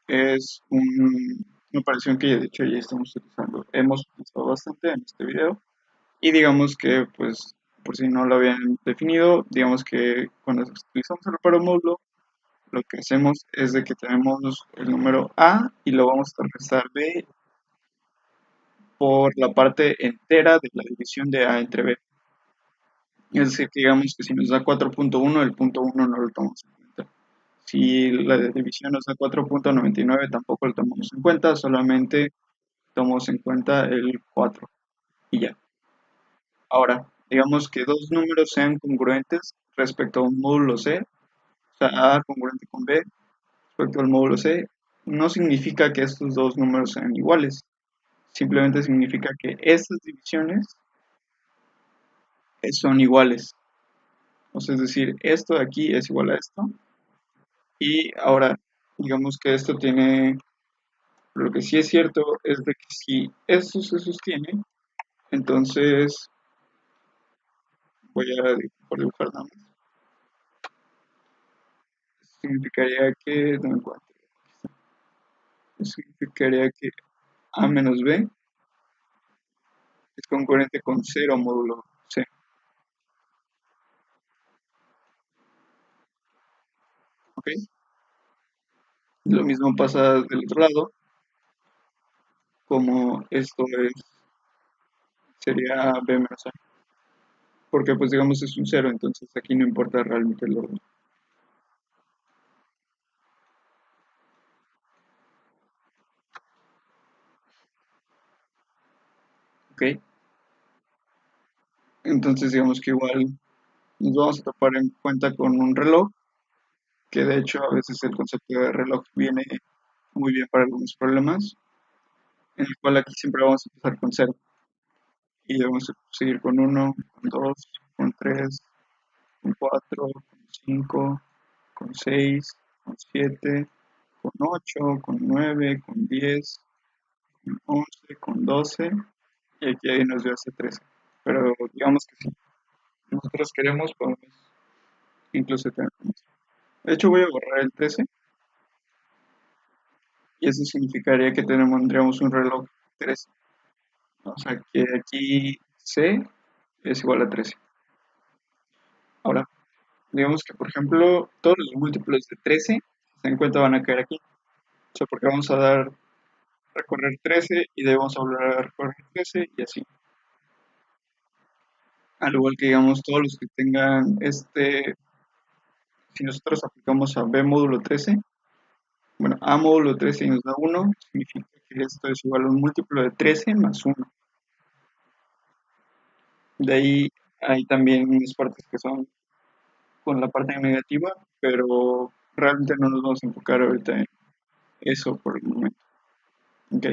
es un, una operación que de hecho ya estamos utilizando hemos utilizado bastante en este video. Y digamos que pues por si no lo habían definido, digamos que cuando utilizamos el operador módulo, lo que hacemos es de que tenemos el número A y lo vamos a restar B por la parte entera de la división de A entre B. Es decir, digamos que si nos da 4.1, el punto 1 no lo tomamos en cuenta. Si la división nos da 4.99, tampoco lo tomamos en cuenta, solamente tomamos en cuenta el 4 y ya. Ahora, digamos que dos números sean congruentes respecto a un módulo C, A congruente con B respecto al módulo C, no significa que estos dos números sean iguales. Simplemente significa que estas divisiones son iguales. O es decir, esto de aquí es igual a esto. Y ahora, digamos que esto tiene, lo que sí es cierto es de que si esto se sostiene, entonces voy a dibujar nada más. Significaría que, no me significaría que A menos B es concurrente con 0 módulo C. ¿Ok? Lo mismo pasa del otro lado, como esto es, sería B menos A porque pues digamos es un cero, entonces aquí no importa realmente el orden. Ok. Entonces digamos que igual nos vamos a topar en cuenta con un reloj, que de hecho a veces el concepto de reloj viene muy bien para algunos problemas, en el cual aquí siempre vamos a empezar con cero y vamos a seguir con 1, con 2, con 3, con 4, con 5, con 6, con 7, con 8, con 9, con 10, con 11, con 12 y aquí ahí nos dio hasta 13. Pero digamos que si nosotros queremos podemos incluso tener más. De hecho voy a borrar el 13 y eso significaría que tendríamos un reloj 13 O sea que aquí C es igual a 13. Ahora, digamos que por ejemplo, todos los múltiplos de 13, si se dan cuenta, van a caer aquí. O sea, porque vamos a dar recorrer 13 y debemos volver a recorrer 13 y así. Al igual que digamos todos los que tengan este, si nosotros aplicamos a B módulo 13, bueno, A módulo 13 y nos da 1, significa que esto es igual a un múltiplo de 13 más 1. De ahí hay también unas partes que son con la parte negativa, pero realmente no nos vamos a enfocar ahorita en eso por el momento. ¿Ok?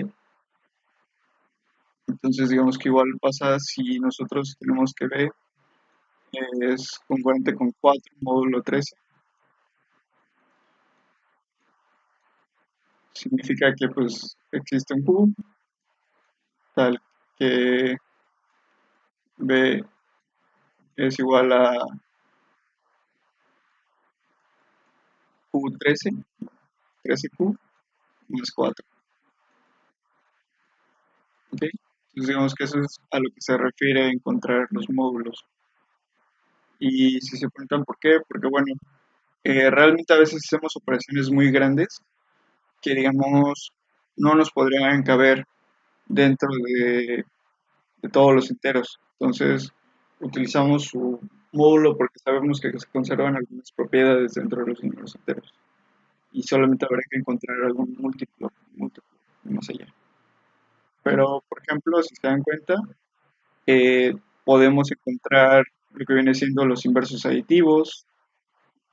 Entonces digamos que igual pasa si nosotros tenemos que ver es congruente con 4 módulo 13. Significa que pues existe un cubo tal que B es igual a Q13, 13Q más 4. ¿Ok? Entonces digamos que eso es a lo que se refiere a encontrar los módulos. Y si se preguntan por qué, porque bueno, eh, realmente a veces hacemos operaciones muy grandes que digamos no nos podrían caber dentro de, todos los enteros. Entonces utilizamos su módulo porque sabemos que se conservan algunas propiedades dentro de los números enteros. Y solamente habrá que encontrar algún múltiplo más allá. Pero, por ejemplo, si se dan cuenta, eh, podemos encontrar lo que viene siendo los inversos aditivos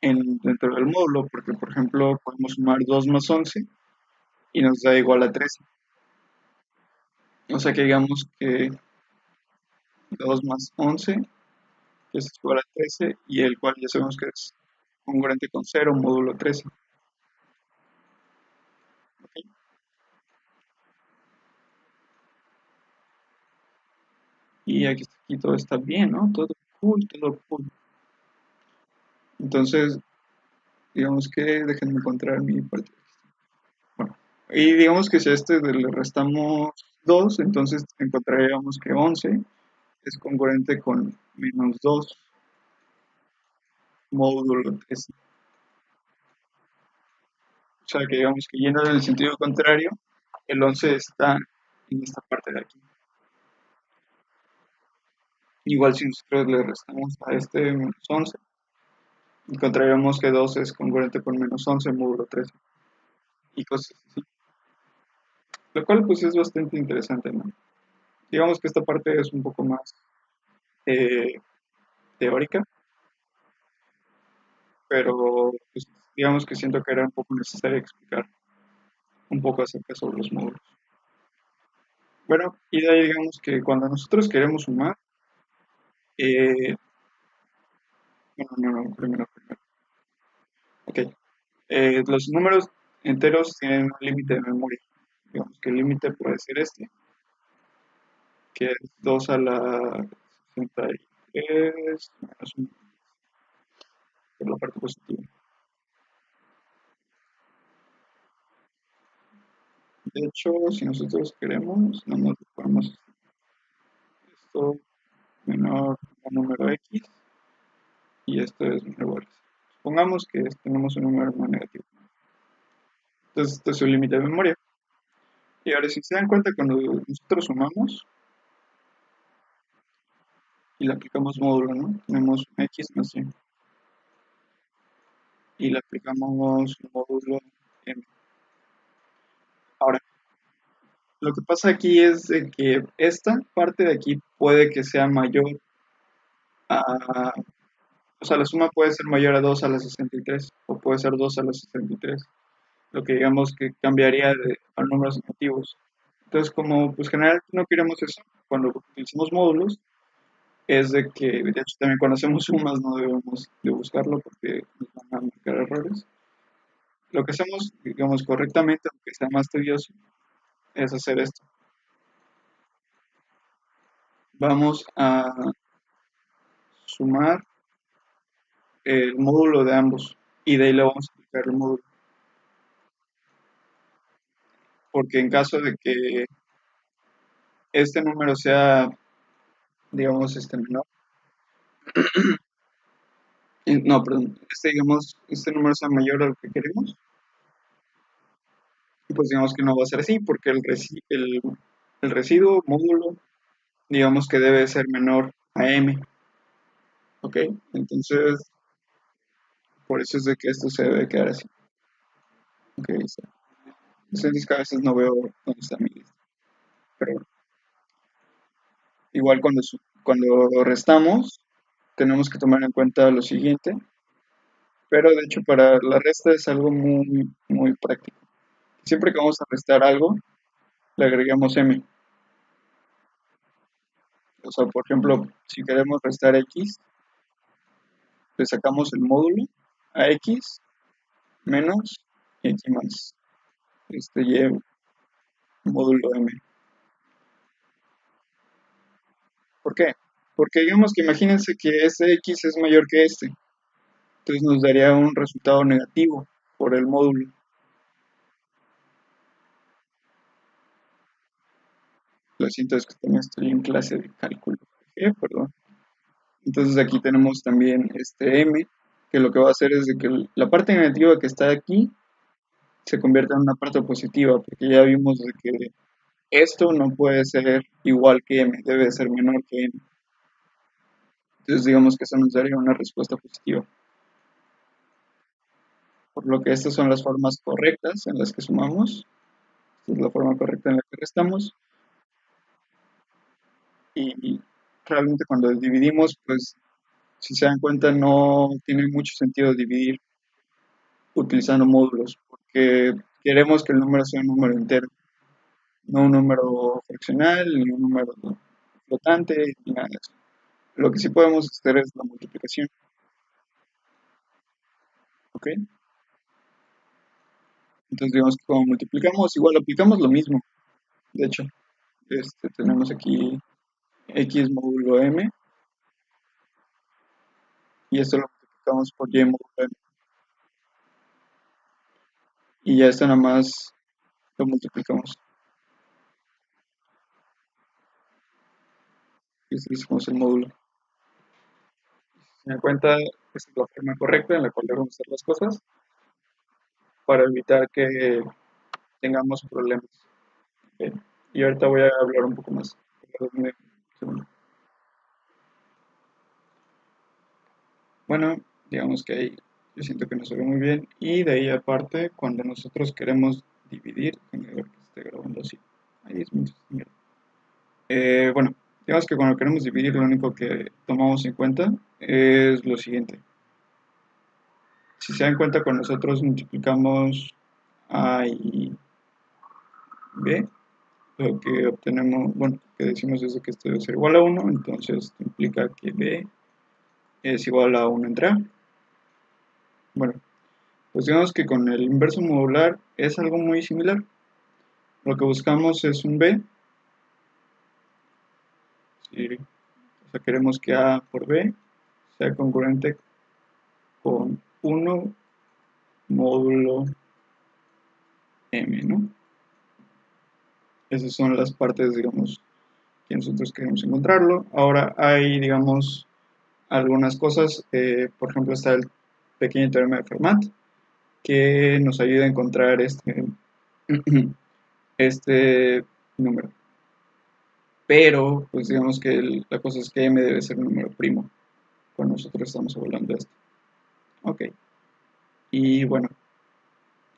en, dentro del módulo, porque, por ejemplo, podemos sumar 2 más 11 y nos da igual a 13. O sea que digamos que 2 más 11 que es igual a 13 y el cual ya sabemos que es congruente con 0 módulo 13. Y aquí, todo está bien, ¿no? Todo cool, todo cool. Entonces, digamos que déjenme encontrar mi parte. Bueno, y digamos que si a este le restamos 2, entonces encontraríamos que 11 es congruente con menos 2 módulo 13. O sea que digamos que yendo en el sentido contrario, el 11 está en esta parte de aquí. Igual si nosotros le restamos a este menos 11, encontraríamos que 2 es congruente con menos 11 módulo 13. Y cosas así. Lo cual pues es bastante interesante. Digamos que esta parte es un poco más eh, teórica, pero pues, digamos que siento que era un poco necesario explicar un poco acerca sobre los módulos. Bueno, y de ahí digamos que cuando nosotros queremos sumar, eh, no, no, no, primero, primero. Ok. Eh, los números enteros tienen un límite de memoria. Digamos que el límite puede ser este, que es 2 a la 63 menos 1 por la parte positiva. De hecho, si nosotros queremos, no nos podemos esto menor a número x y esto es x. Supongamos que tenemos un número no negativo. Entonces, este es su límite de memoria. Y ahora, si se dan cuenta, cuando nosotros sumamos y le aplicamos módulo, ¿no? Tenemos x más y. Y le aplicamos módulo m. Ahora, lo que pasa aquí es de que esta parte de aquí puede que sea mayor a... O sea, la suma puede ser mayor a 2 a la 63 o puede ser 2 a la 63. Lo que digamos que cambiaría de, a números negativos. Entonces, como pues generalmente no queremos eso, cuando utilizamos módulos, es de que, de hecho, también cuando hacemos sumas no debemos de buscarlo porque nos van a marcar errores. Lo que hacemos, digamos, correctamente, aunque sea más tedioso, es hacer esto. Vamos a sumar el módulo de ambos y de ahí le vamos a aplicar el módulo. Porque en caso de que este número sea, digamos, este menor. <clears throat> no, perdón, este, digamos, este número sea mayor a lo que queremos. Y pues digamos que no va a ser así, porque el, el, el residuo módulo, digamos que debe ser menor a m. ¿Ok? Entonces, por eso es de que esto se debe quedar así. Ok, entonces a veces no veo dónde está mi lista. Pero igual cuando, cuando restamos, tenemos que tomar en cuenta lo siguiente. Pero de hecho para la resta es algo muy, muy práctico. Siempre que vamos a restar algo, le agregamos m. O sea, por ejemplo, si queremos restar x, le sacamos el módulo a x menos x más este y módulo m. ¿Por qué? Porque digamos que imagínense que ese x es mayor que este. Entonces nos daría un resultado negativo por el módulo. Es que también estoy en clase de cálculo. perdón. Entonces aquí tenemos también este m, que lo que va a hacer es de que la parte negativa que está aquí se convierta en una parte positiva, porque ya vimos de que esto no puede ser igual que m, debe ser menor que m. Entonces digamos que eso nos daría una respuesta positiva. Por lo que estas son las formas correctas en las que sumamos. Esta es la forma correcta en la que restamos. Y realmente cuando dividimos, pues si se dan cuenta no tiene mucho sentido dividir utilizando módulos, porque queremos que el número sea un número entero, no un número fraccional, ni un número flotante, ni nada de eso. Lo que sí podemos hacer es la multiplicación. ¿Ok? Entonces digamos que como multiplicamos, igual aplicamos lo mismo. De hecho, este, tenemos aquí x módulo m y esto lo multiplicamos por y módulo m. Y ya esto nada más lo multiplicamos. Y utilizamos el módulo. Se dan cuenta, esta es la forma correcta en la cual debemos hacer las cosas para evitar que tengamos problemas. Y ahorita voy a hablar un poco más. Bueno, digamos que ahí yo siento que nos ve muy bien. Y de ahí aparte, cuando nosotros queremos dividir, que grabando así. Ahí es eh, Bueno, digamos que cuando queremos dividir, lo único que tomamos en cuenta es lo siguiente. Si se dan cuenta, cuando nosotros multiplicamos A y B, lo que obtenemos, bueno, que decimos es que esto debe ser igual a 1, entonces implica que B es igual a 1 entre A. Bueno, pues digamos que con el inverso modular es algo muy similar. Lo que buscamos es un B. o sea, queremos que A por B sea concurrente con 1 módulo M, ¿no? Esas son las partes, digamos, que nosotros queremos encontrarlo. Ahora hay, digamos, algunas cosas. Eh, por ejemplo, está el pequeño teorema de Fermat, que nos ayuda a encontrar este, <clears throat> este número. Pero, pues digamos que la cosa es que m debe ser un número primo cuando nosotros estamos hablando de esto. Ok. Y bueno,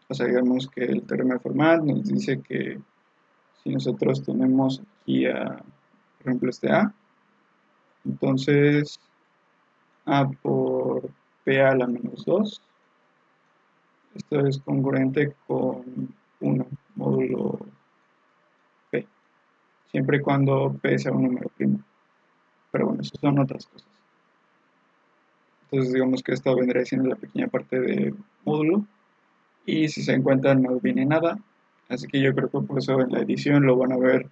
o sea, digamos que el teorema de Fermat nos dice que si nosotros tenemos aquí a, por ejemplo, este A, entonces A por P a la menos 2, esto es congruente con 1 módulo P, siempre y cuando P sea un número primo. Pero bueno, eso son otras cosas. Entonces digamos que esto vendría siendo la pequeña parte de módulo. Y si se encuentra no viene nada, Así que yo creo que por eso en la edición lo van a ver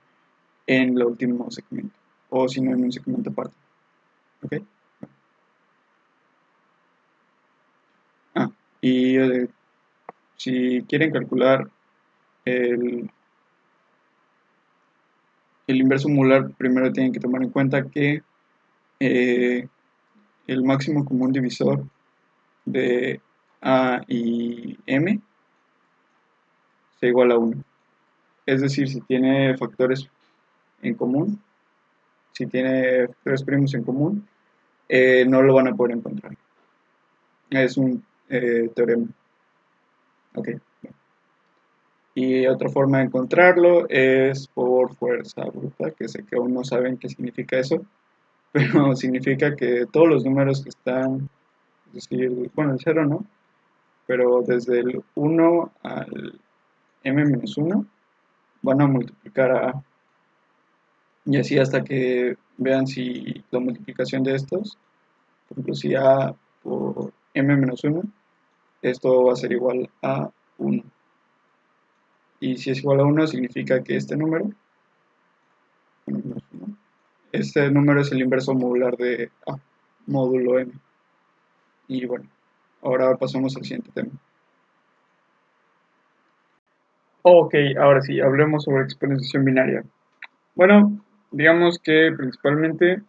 en el último segmento. O si no, en un segmento aparte. ¿Ok? Ah, y si quieren calcular el, el inverso modular primero tienen que tomar en cuenta que eh, el máximo común divisor de A y M igual a 1. Es decir, si tiene factores en común, si tiene factores primos en común, eh, no lo van a poder encontrar. Es un eh, teorema. Ok. Y otra forma de encontrarlo es por fuerza bruta, que sé que aún no saben qué significa eso, <laughs> pero significa que todos los números que están, es decir, bueno, el 0 no, pero desde el 1 al m-1 van a multiplicar a y así hasta que vean si la multiplicación de estos, por ejemplo, si a por m-1, esto va a ser igual a 1. Y si es igual a 1 significa que este número, este número es el inverso modular de A, módulo M. Y bueno, ahora pasamos al siguiente tema. Ok, ahora sí, hablemos sobre exponenciación binaria. Bueno, digamos que principalmente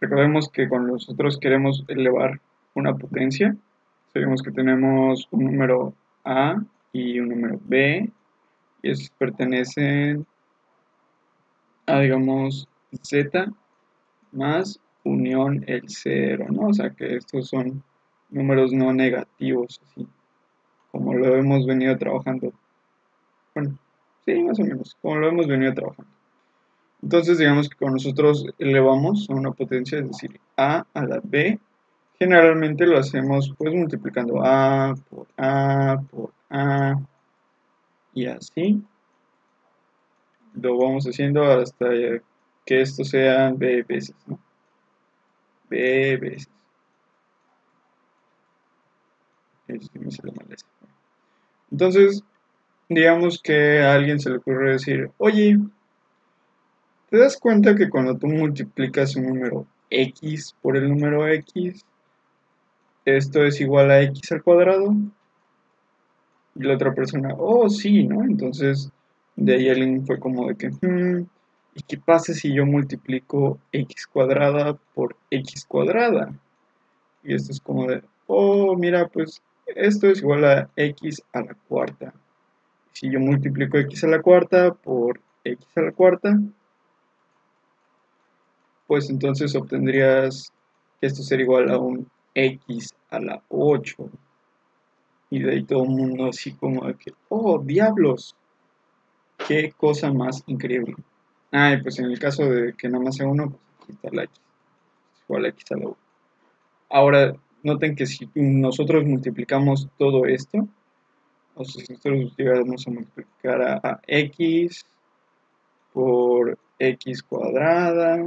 recordemos que cuando nosotros queremos elevar una potencia, sabemos que tenemos un número A y un número B, y pertenecen a, digamos, Z más unión el cero, ¿no? O sea que estos son números no negativos, así como lo hemos venido trabajando. Bueno, sí, más o menos, como lo hemos venido trabajando. Entonces, digamos que cuando nosotros elevamos a una potencia, es decir, a a la b, generalmente lo hacemos pues multiplicando a por a por a y así. Lo vamos haciendo hasta que esto sea b veces, b veces. Entonces, digamos que a alguien se le ocurre decir, oye, ¿Te das cuenta que cuando tú multiplicas un número x por el número x, esto es igual a x al cuadrado? Y la otra persona, oh, sí, ¿no? Entonces, de ahí alguien fue como de que, hmm, ¿y qué pasa si yo multiplico x cuadrada por x cuadrada? Y esto es como de, oh, mira, pues esto es igual a x a la cuarta. Si yo multiplico x a la cuarta por x a la cuarta, pues entonces obtendrías que esto sería igual a un x a la 8. Y de ahí todo el mundo así como de que, oh, diablos, qué cosa más increíble. Ah, pues en el caso de que nada más sea uno, pues aquí está la x, igual a x a la 1. Ahora, noten que si nosotros multiplicamos todo esto, si nosotros llegamos a multiplicar a, a x por x cuadrada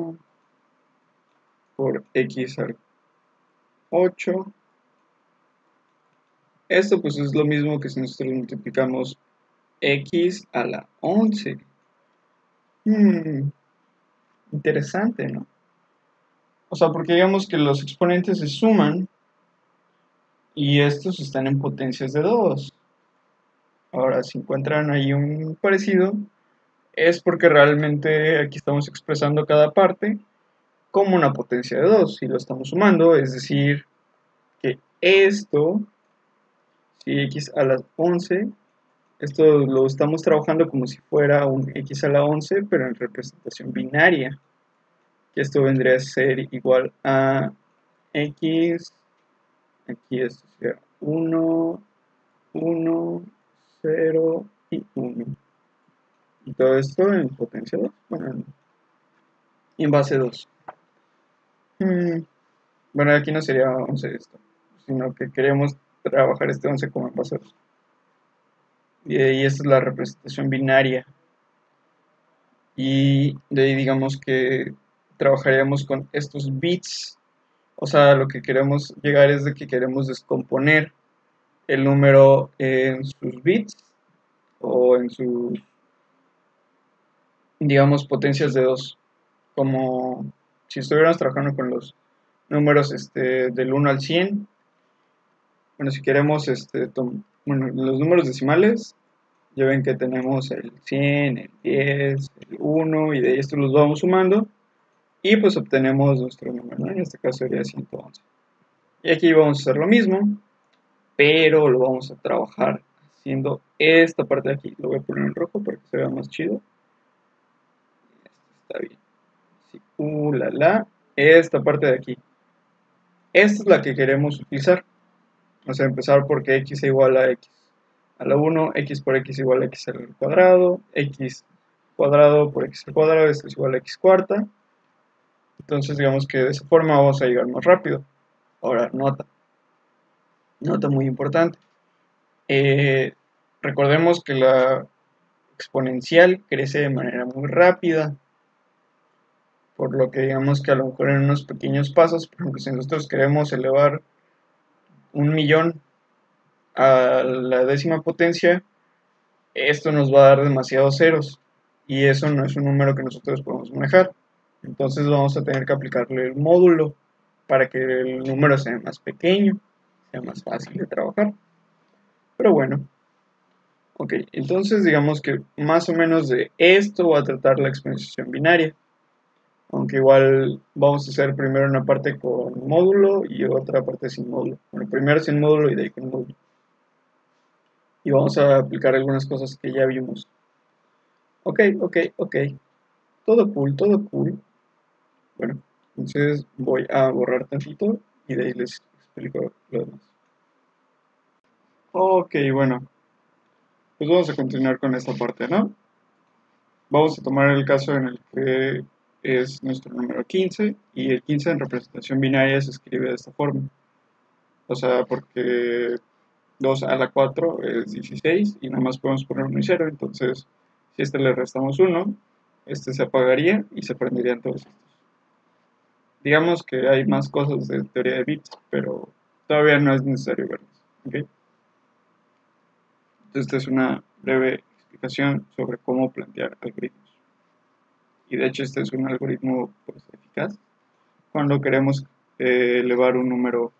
por x al 8. Esto pues es lo mismo que si nosotros multiplicamos x a la 11. Hmm, interesante, ¿no? O sea, porque digamos que los exponentes se suman y estos están en potencias de 2. Ahora, si encuentran ahí un parecido, es porque realmente aquí estamos expresando cada parte como una potencia de 2. Si lo estamos sumando, es decir, que esto, si x a la 11, esto lo estamos trabajando como si fuera un x a la 11, pero en representación binaria. Que esto vendría a ser igual a x, aquí esto sería 1, 1, 0 y 1. Y todo esto en potencia 2, bueno, en base 2. Mm, bueno, aquí no sería 11 esto, sino que queremos trabajar este 11 como en base Y, y esta es la representación binaria. Y de ahí digamos que trabajaríamos con estos bits. O sea, lo que queremos llegar es de que queremos descomponer el número en sus bits o en sus, digamos, potencias de 2. Como si estuviéramos trabajando con los números este, del 1 al 100, bueno, si queremos este, bueno, los números decimales, Ya ven que tenemos el 100, el 10, el 1 y de ahí estos los vamos sumando y pues obtenemos nuestro número, en este caso sería 111. Y aquí vamos a hacer lo mismo, pero lo vamos a trabajar haciendo esta parte de aquí. Lo voy a poner en rojo para que se vea más chido. Está bien. uh, la. Esta parte de aquí. Esta es la que queremos utilizar. Vamos a empezar porque x es igual a x a la 1, x por x igual a x al cuadrado, x cuadrado por x al cuadrado, es igual a x cuarta. Entonces digamos que de esa forma vamos a llegar más rápido. Ahora, nota. Nota muy importante. Eh, recordemos que la exponencial crece de manera muy rápida. Por lo que digamos que a lo mejor en unos pequeños pasos, por ejemplo, si nosotros queremos elevar un millón a la décima potencia, esto nos va a dar demasiados ceros y eso no es un número que nosotros podemos manejar. Entonces vamos a tener que aplicarle el módulo para que el número sea más pequeño, sea más fácil de trabajar. Pero bueno, ok, entonces digamos que más o menos de esto va a tratar la exponenciación binaria. Aunque igual vamos a hacer primero una parte con módulo y otra parte sin módulo. Bueno, primero sin módulo y de ahí con módulo y vamos a aplicar algunas cosas que ya vimos. Ok, ok, ok. Todo cool, todo cool. Bueno, entonces voy a borrar tantito y de ahí les explico lo demás. Ok, bueno. Pues vamos a continuar con esta parte, ¿no? Vamos a tomar el caso en el que es nuestro número 15 y el 15 en representación binaria se escribe de esta forma. O sea, porque 2 a la 4 es 16 y nada más podemos poner 1 y 0. Entonces, si a este le restamos 1, este se apagaría y se prenderían todos estos. Digamos que hay más cosas de teoría de bits, pero todavía no es necesario verlas. ¿okay? Esta es una breve explicación sobre cómo plantear algoritmos. Y de hecho este es un algoritmo pues, eficaz cuando queremos eh, elevar un número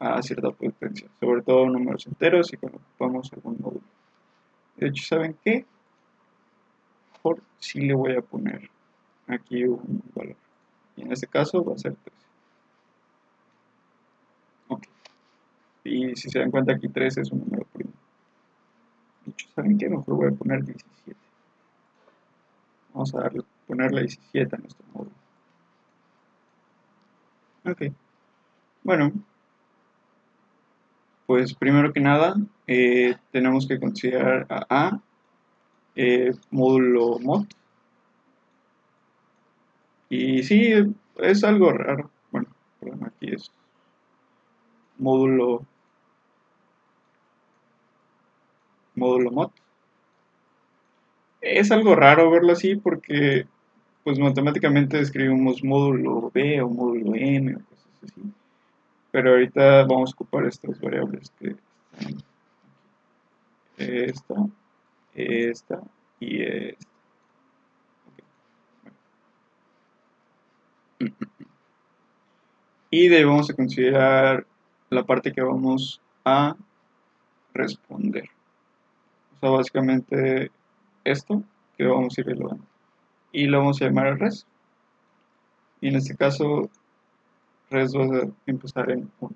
a cierta potencia, sobre todo números enteros y cuando ocupamos algún módulo. De hecho, ¿saben qué? Por si le voy a poner aquí un valor. Y en este caso va a ser 13. Ok. Y si se dan cuenta aquí 13 es un número primo. De hecho, ¿saben qué? Mejor voy a poner 17. Vamos a darle, ponerle 17 a nuestro módulo. Ok. Bueno, pues primero que nada eh, tenemos que considerar a A eh, módulo mod y sí es algo raro. Bueno aquí es módulo módulo mod. Es algo raro verlo así porque pues matemáticamente escribimos módulo B o módulo M o cosas así. Pero ahorita vamos a ocupar estas variables que están esta, esta y esta. Y de ahí vamos a considerar la parte que vamos a responder. O sea, básicamente esto que vamos a ir elevando. Y lo vamos a llamar res. Y en este caso res va a empezar en 1.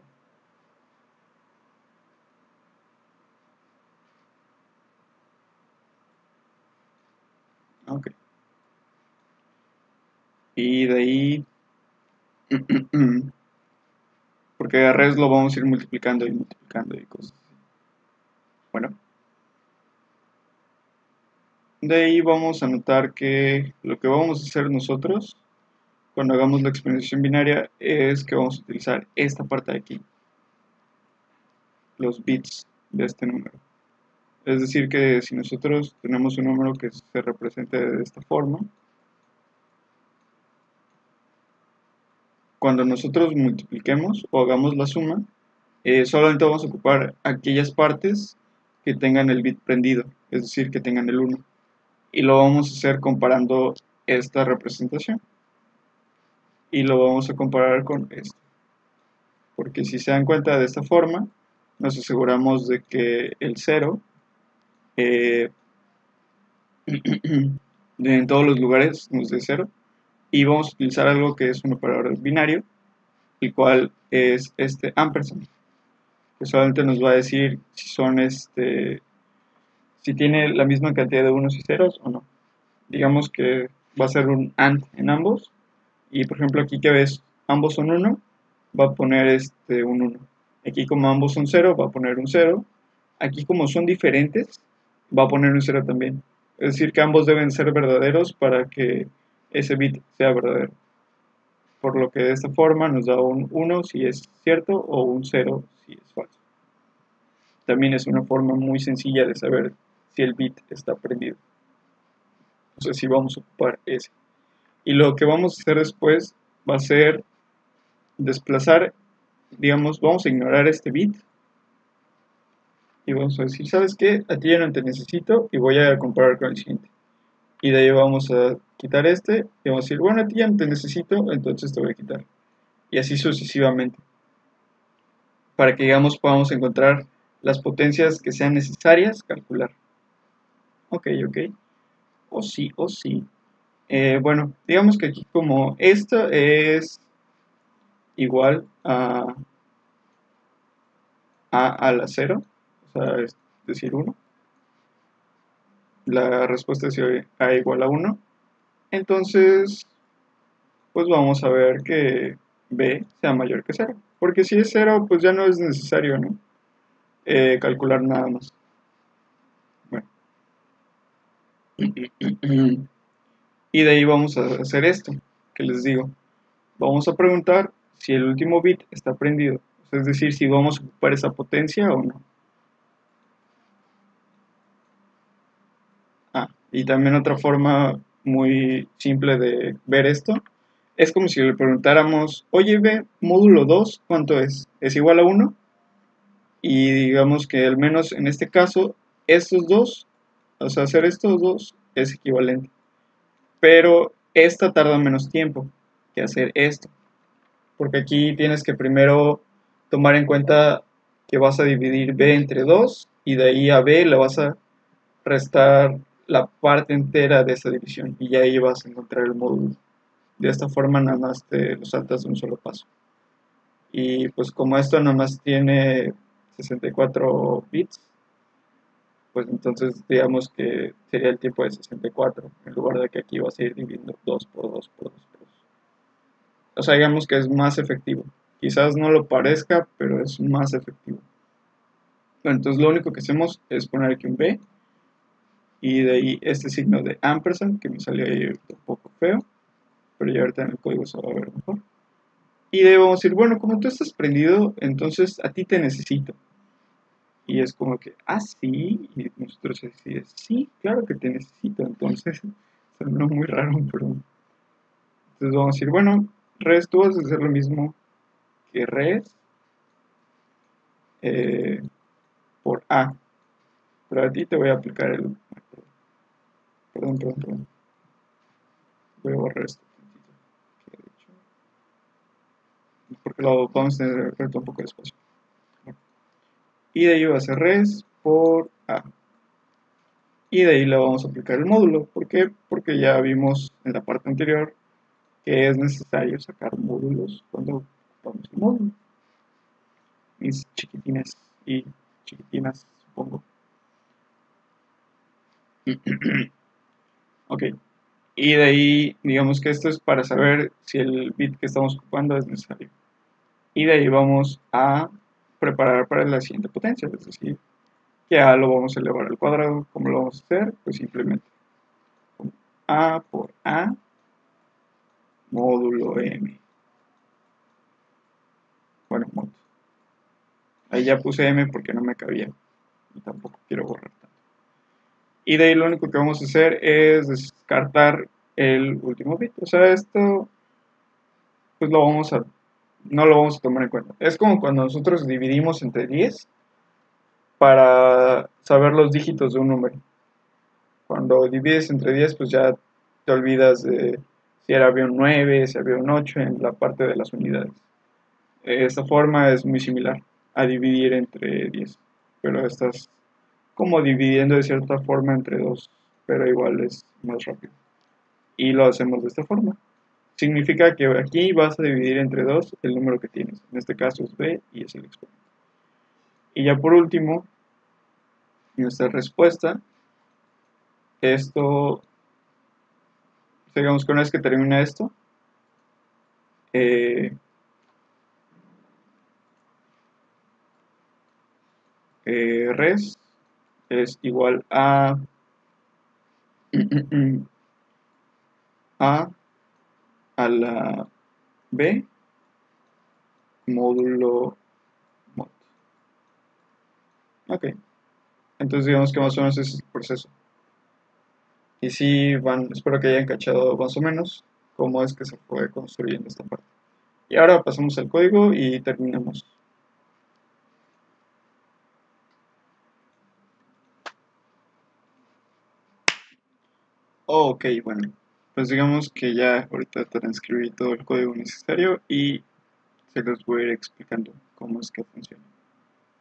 Ok. Y de ahí, <clears throat> porque a res lo vamos a ir multiplicando y multiplicando y cosas. Bueno. De ahí vamos a notar que lo que vamos a hacer nosotros cuando hagamos la exponenciación binaria es que vamos a utilizar esta parte de aquí, los bits de este número. Es decir que si nosotros tenemos un número que se represente de esta forma, cuando nosotros multipliquemos o hagamos la suma, eh, solamente vamos a ocupar aquellas partes que tengan el bit prendido, es decir, que tengan el 1. Y lo vamos a hacer comparando esta representación y lo vamos a comparar con esto. Porque si se dan cuenta de esta forma, nos aseguramos de que el 0 eh, <clears throat> en todos los lugares nos dé 0 y vamos a utilizar algo que es un operador binario el cual es este ampersand que solamente nos va a decir si son este si tiene la misma cantidad de unos y ceros o no. Digamos que va a ser un AND en ambos y por ejemplo aquí que ves ambos son 1 va a poner este un 1 aquí como ambos son 0 va a poner un 0 aquí como son diferentes va a poner un 0 también. Es decir que ambos deben ser verdaderos para que ese bit sea verdadero. Por lo que de esta forma nos da un 1 si es cierto o un 0 si es falso. También es una forma muy sencilla de saber si el bit está prendido. Entonces si vamos a ocupar ese. Y lo que vamos a hacer después va a ser desplazar digamos vamos a ignorar este bit y vamos a decir sabes qué a ti ya no te necesito y voy a comparar con el siguiente y de ahí vamos a quitar este y vamos a decir bueno a ti ya no te necesito entonces te voy a quitar y así sucesivamente. Para que digamos podamos encontrar las potencias que sean necesarias calcular. Ok ok. O sí, o sí. Eh, bueno, digamos que aquí como esto es igual a, a, a la 0, o sea, es decir 1, la respuesta es a igual a 1, entonces pues vamos a ver que b sea mayor que 0, porque si es 0 pues ya no es necesario ¿no? Eh, calcular nada más. <clears throat> Y de ahí vamos a hacer esto, que les digo. Vamos a preguntar si el último bit está prendido. Es decir, si vamos a ocupar esa potencia o no. Ah, y también otra forma muy simple de ver esto es como si le preguntáramos, oye, ve, módulo 2, ¿cuánto es? ¿Es igual a 1? Y digamos que al menos en este caso, estos dos o sea, hacer estos dos es equivalente. Pero esta tarda menos tiempo que hacer esto. Porque aquí tienes que primero tomar en cuenta que vas a dividir B entre 2 y de ahí a B le vas a restar la parte entera de esa división y ya ahí vas a encontrar el módulo. De esta forma nada más te lo saltas de un solo paso. Y pues como esto nada más tiene 64 bits, pues entonces digamos que sería el tiempo de 64, en lugar de que aquí va a seguir dividiendo 2 por 2 por 2 por 2. O sea, digamos que es más efectivo. Quizás no lo parezca, pero es más efectivo. entonces lo único que hacemos es poner aquí un B y de ahí este signo de ampersand que me salió ahí un poco feo, pero ya ahorita en el código se va a ver mejor. Y de ahí vamos a decir, bueno, como tú estás prendido, entonces a ti te necesito. Y es como que, ah, sí, y nosotros decimos, sí, claro que te necesito. Entonces, <laughs> suena muy raro, pero. Entonces vamos a decir, bueno, res, tú vas a hacer lo mismo que res eh, por A. Pero a ti te voy a aplicar el. Perdón, perdón, perdón. Voy a borrar esto. Porque lo vamos a tener un poco de espacio y de ahí va a ser res por a. Y de ahí le vamos a aplicar el módulo. ¿Por qué? Porque ya vimos en la parte anterior que es necesario sacar módulos cuando ocupamos el módulo. Mis chiquitines y chiquitinas, supongo. <clears throat> ok. Y de ahí, digamos que esto es para saber si el bit que estamos ocupando es necesario. Y de ahí vamos a preparar para la siguiente potencia, es decir, que A lo vamos a elevar al cuadrado, ¿cómo lo vamos a hacer? Pues simplemente A por A módulo M. Bueno, mod. Ahí ya puse M porque no me cabía y tampoco quiero borrar. Y de ahí lo único que vamos a hacer es descartar el último bit. O sea, esto pues lo vamos a no lo vamos a tomar en cuenta. Es como cuando nosotros dividimos entre 10 para saber los dígitos de un número. Cuando divides entre 10, pues ya te olvidas de si era había un 9, si había un 8 en la parte de las unidades. Esta forma es muy similar a dividir entre 10, pero estás como dividiendo de cierta forma entre dos pero igual es más rápido. Y lo hacemos de esta forma. Significa que aquí vas a dividir entre 2 el número que tienes. En este caso es b y es el exponente. Y ya por último, nuestra respuesta, esto, digamos que una vez que termina esto, eh, eh, res es igual a <clears throat> a a la b módulo mod. Ok. Entonces digamos que más o menos es el proceso. Y si van, espero que hayan cachado más o menos cómo es que se fue construyendo esta parte. Y ahora pasamos al código y terminamos. Ok, bueno, pues digamos que ya ahorita transcribí todo el código necesario y se los voy a ir explicando cómo es que funciona.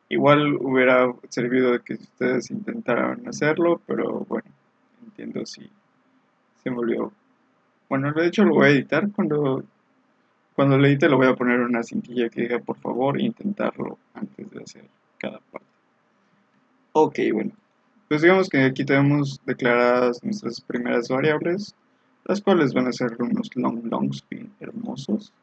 Igual hubiera servido de que ustedes intentaran hacerlo, pero bueno, entiendo si se me olvidó. Bueno, de hecho lo voy a editar cuando cuando lo edite lo voy a poner una cintilla que diga por favor intentarlo antes de hacer cada parte. Ok, bueno. Pues digamos que aquí tenemos declaradas nuestras primeras variables, las cuales van a ser unos long longs bien hermosos.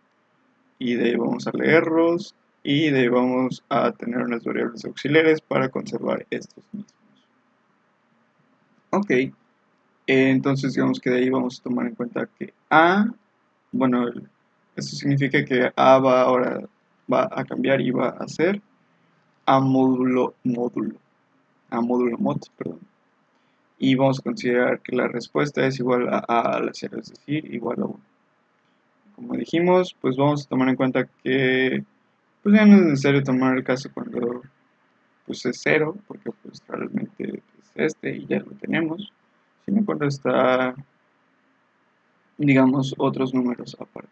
Y de ahí vamos a leerlos y de ahí vamos a tener unas variables auxiliares para conservar estos mismos. Ok, entonces digamos que de ahí vamos a tomar en cuenta que A, bueno, eso significa que A va ahora va a cambiar y va a ser A módulo módulo a módulo mod, perdón. Y vamos a considerar que la respuesta es igual a A al 0, es decir, igual a 1. Como dijimos, pues vamos a tomar en cuenta que pues ya no es necesario tomar el caso cuando pues es 0, porque pues realmente es este y ya lo tenemos, sino cuando está, digamos, otros números aparte.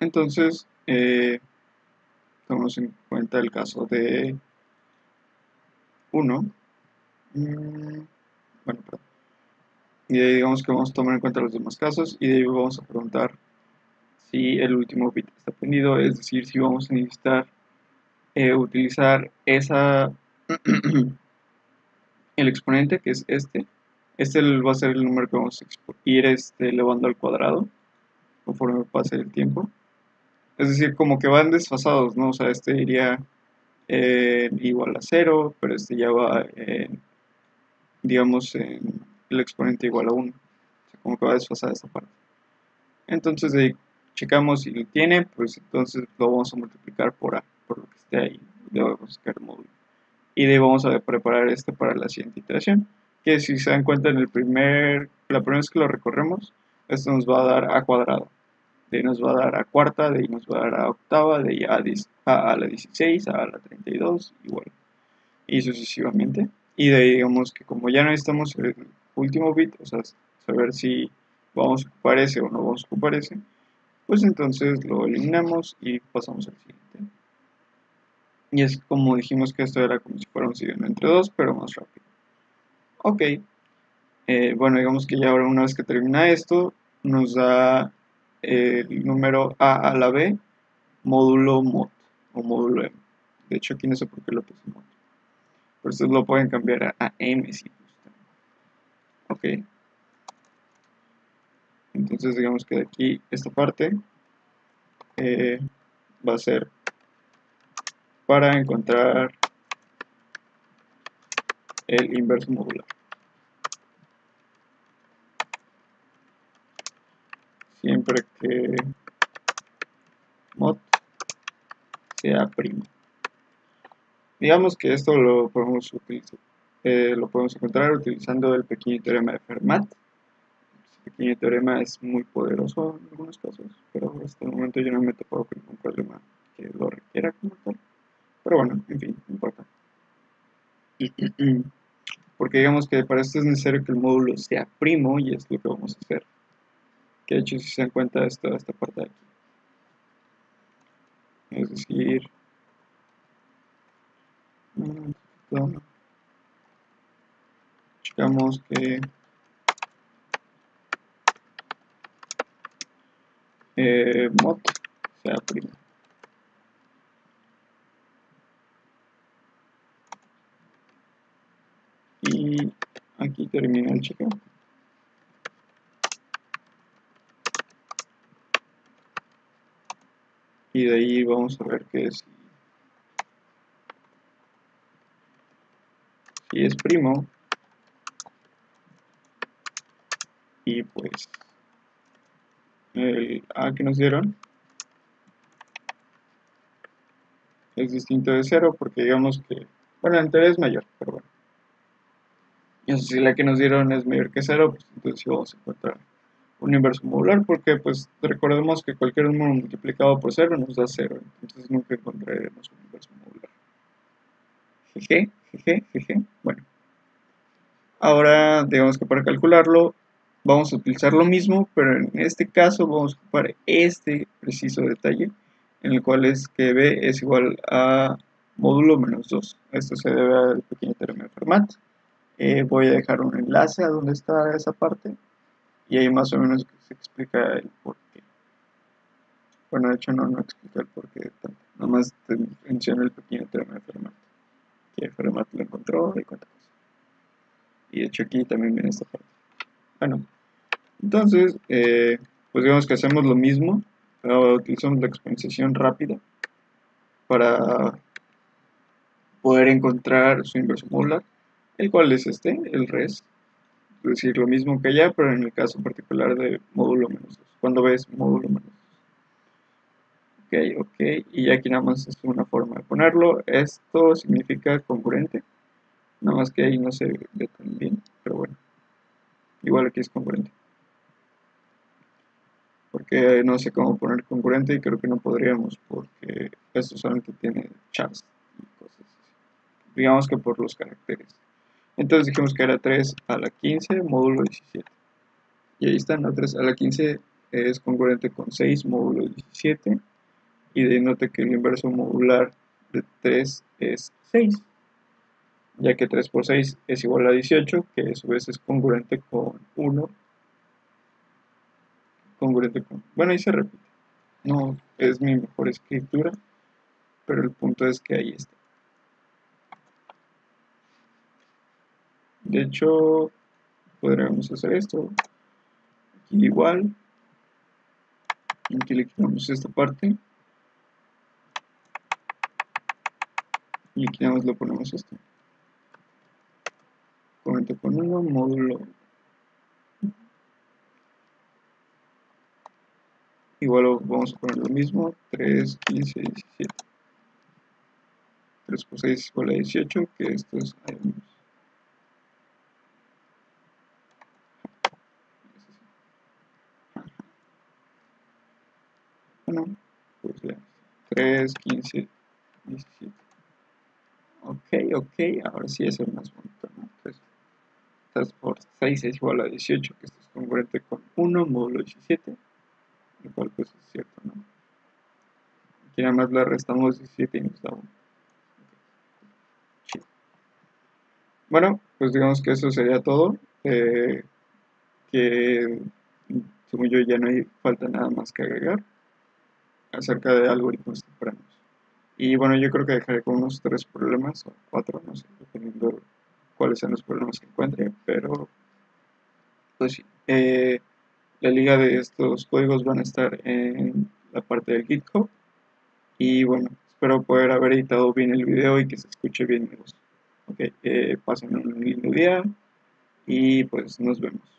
Entonces, eh, tomamos en cuenta el caso de 1. Mm, bueno, Y de ahí digamos que vamos a tomar en cuenta los demás casos y de ahí vamos a preguntar si el último bit está prendido, es decir, si vamos a necesitar eh, utilizar esa <clears throat> el exponente que es este. Este va a ser el número que vamos a ir este, elevando al cuadrado conforme pase el tiempo. Es decir, como que van desfasados, ¿no? O sea, este iría igual a 0, pero este ya va en, digamos, en el exponente igual a 1. O sea, como que va a desfasar esta parte. Entonces, de checamos si lo tiene, pues entonces lo vamos a multiplicar por A, por lo que esté ahí. Le vamos a el módulo. Y de ahí vamos a preparar este para la siguiente iteración. Que si se dan cuenta en el primer, la primera vez que lo recorremos, esto nos va a dar A cuadrado de ahí nos va a dar a cuarta, de ahí nos va a dar a octava, de ahí a, a, la 16, a la 32, igual. Y sucesivamente. Y de ahí digamos que como ya no necesitamos el último bit, o sea, saber si vamos a ocupar ese o no vamos a ocupar ese, pues entonces lo eliminamos y pasamos al siguiente. Y es como dijimos que esto era como si fuera un entre dos, pero más rápido. Ok. Eh, bueno, digamos que ya ahora una vez que termina esto, nos da el número A a la B, módulo mod o módulo M. De hecho, aquí no sé por qué lo puse mod. Por eso lo pueden cambiar a, M si gustan. Ok. Entonces, digamos que de aquí, esta parte eh, va a ser para encontrar el inverso modular. Siempre que mod sea primo. Digamos que esto lo podemos utilizar, eh, lo podemos encontrar utilizando el pequeño teorema de Fermat. Este pequeño teorema es muy poderoso en algunos casos, pero hasta el momento yo no me he topado con ningún problema que lo requiera como tal. Pero bueno, en fin, no importa. <clears throat> Porque digamos que para esto es necesario que el módulo sea primo y es lo que vamos a hacer que de hecho si se dan cuenta esto, esta parte de aquí. Es decir, buscamos que eh, mod sea primo. Y aquí termina el chequeo. Y de ahí vamos a ver qué es. Si es primo. Y pues el A que nos dieron es distinto de 0 porque digamos que, bueno, en teoría es mayor, pero bueno. Y si la que nos dieron es mayor que 0, pues entonces sí vamos a encontrar un inverso modular porque pues recordemos que cualquier número multiplicado por 0 nos da 0, entonces nunca encontraremos un inverso modular. Jeje, jeje, jeje. Bueno. Ahora digamos que para calcularlo vamos a utilizar lo mismo, pero en este caso vamos a ocupar este preciso detalle, en el cual es que b es igual a módulo menos 2. Esto se debe al pequeño teorema de Fermat. Eh, voy a dejar un enlace a donde está esa parte, y ahí más o menos se explica el porqué. Bueno, de hecho no, no explica el porqué tanto, nada más menciona el pequeño teorema de Fermat, que Fermat lo encontró y cuántas cosas. Y de hecho aquí también viene esta parte. Bueno, entonces, eh, pues digamos que hacemos lo mismo, pero utilizamos la exponenciación rápida para poder encontrar su inverso modular, el cual es este, el res, es decir, lo mismo que allá, pero en el caso particular de módulo menos 2, cuando ves módulo menos 2. Ok, ok, y aquí nada más es una forma de ponerlo, esto significa concurrente, nada más que ahí no se ve tan bien, pero bueno, igual aquí es concurrente porque no sé cómo poner concurrente y creo que no podríamos porque esto solamente tiene chars y cosas así. Digamos que por los caracteres. Entonces dijimos que era 3 a la 15 módulo 17. Y ahí están, ¿no? 3 a la 15 es concurrente con 6 módulo 17. Y de note que el inverso modular de 3 es 6. Ya que 3 por 6 es igual a 18, que a su vez es concurrente con 1 congruente con... Bueno, ahí se repite. No es mi mejor escritura, pero el punto es que ahí está. De hecho, podríamos hacer esto. Aquí igual. Aquí le quitamos esta parte. Y aquí nada más lo ponemos esto. Comenta con uno, módulo Igual vamos a poner lo mismo, 3, 15, 17. 3 por 6 es igual a 18, que esto es Bueno, pues ya. 3, 15, 17. Ok, ok, ahora sí es el más bonito, ¿no? 3, 3 por 6 es igual a 18, que esto es congruente con 1 módulo 17 lo cual pues es cierto, ¿no? Aquí nada más le restamos 17 y nos da 1. Bueno, pues digamos que eso sería todo. Eh, que según yo ya no hay falta nada más que agregar acerca de algoritmos tempranos. Y bueno, yo creo que dejaré con unos tres problemas o cuatro, no sé, dependiendo cuáles sean los problemas que encuentre, pero pues sí. Eh, la liga de estos códigos van a estar en la parte del GitHub. Y bueno, espero poder haber editado bien el video y que se escuche bien mi voz. Ok, eh, pasen un lindo día y pues nos vemos.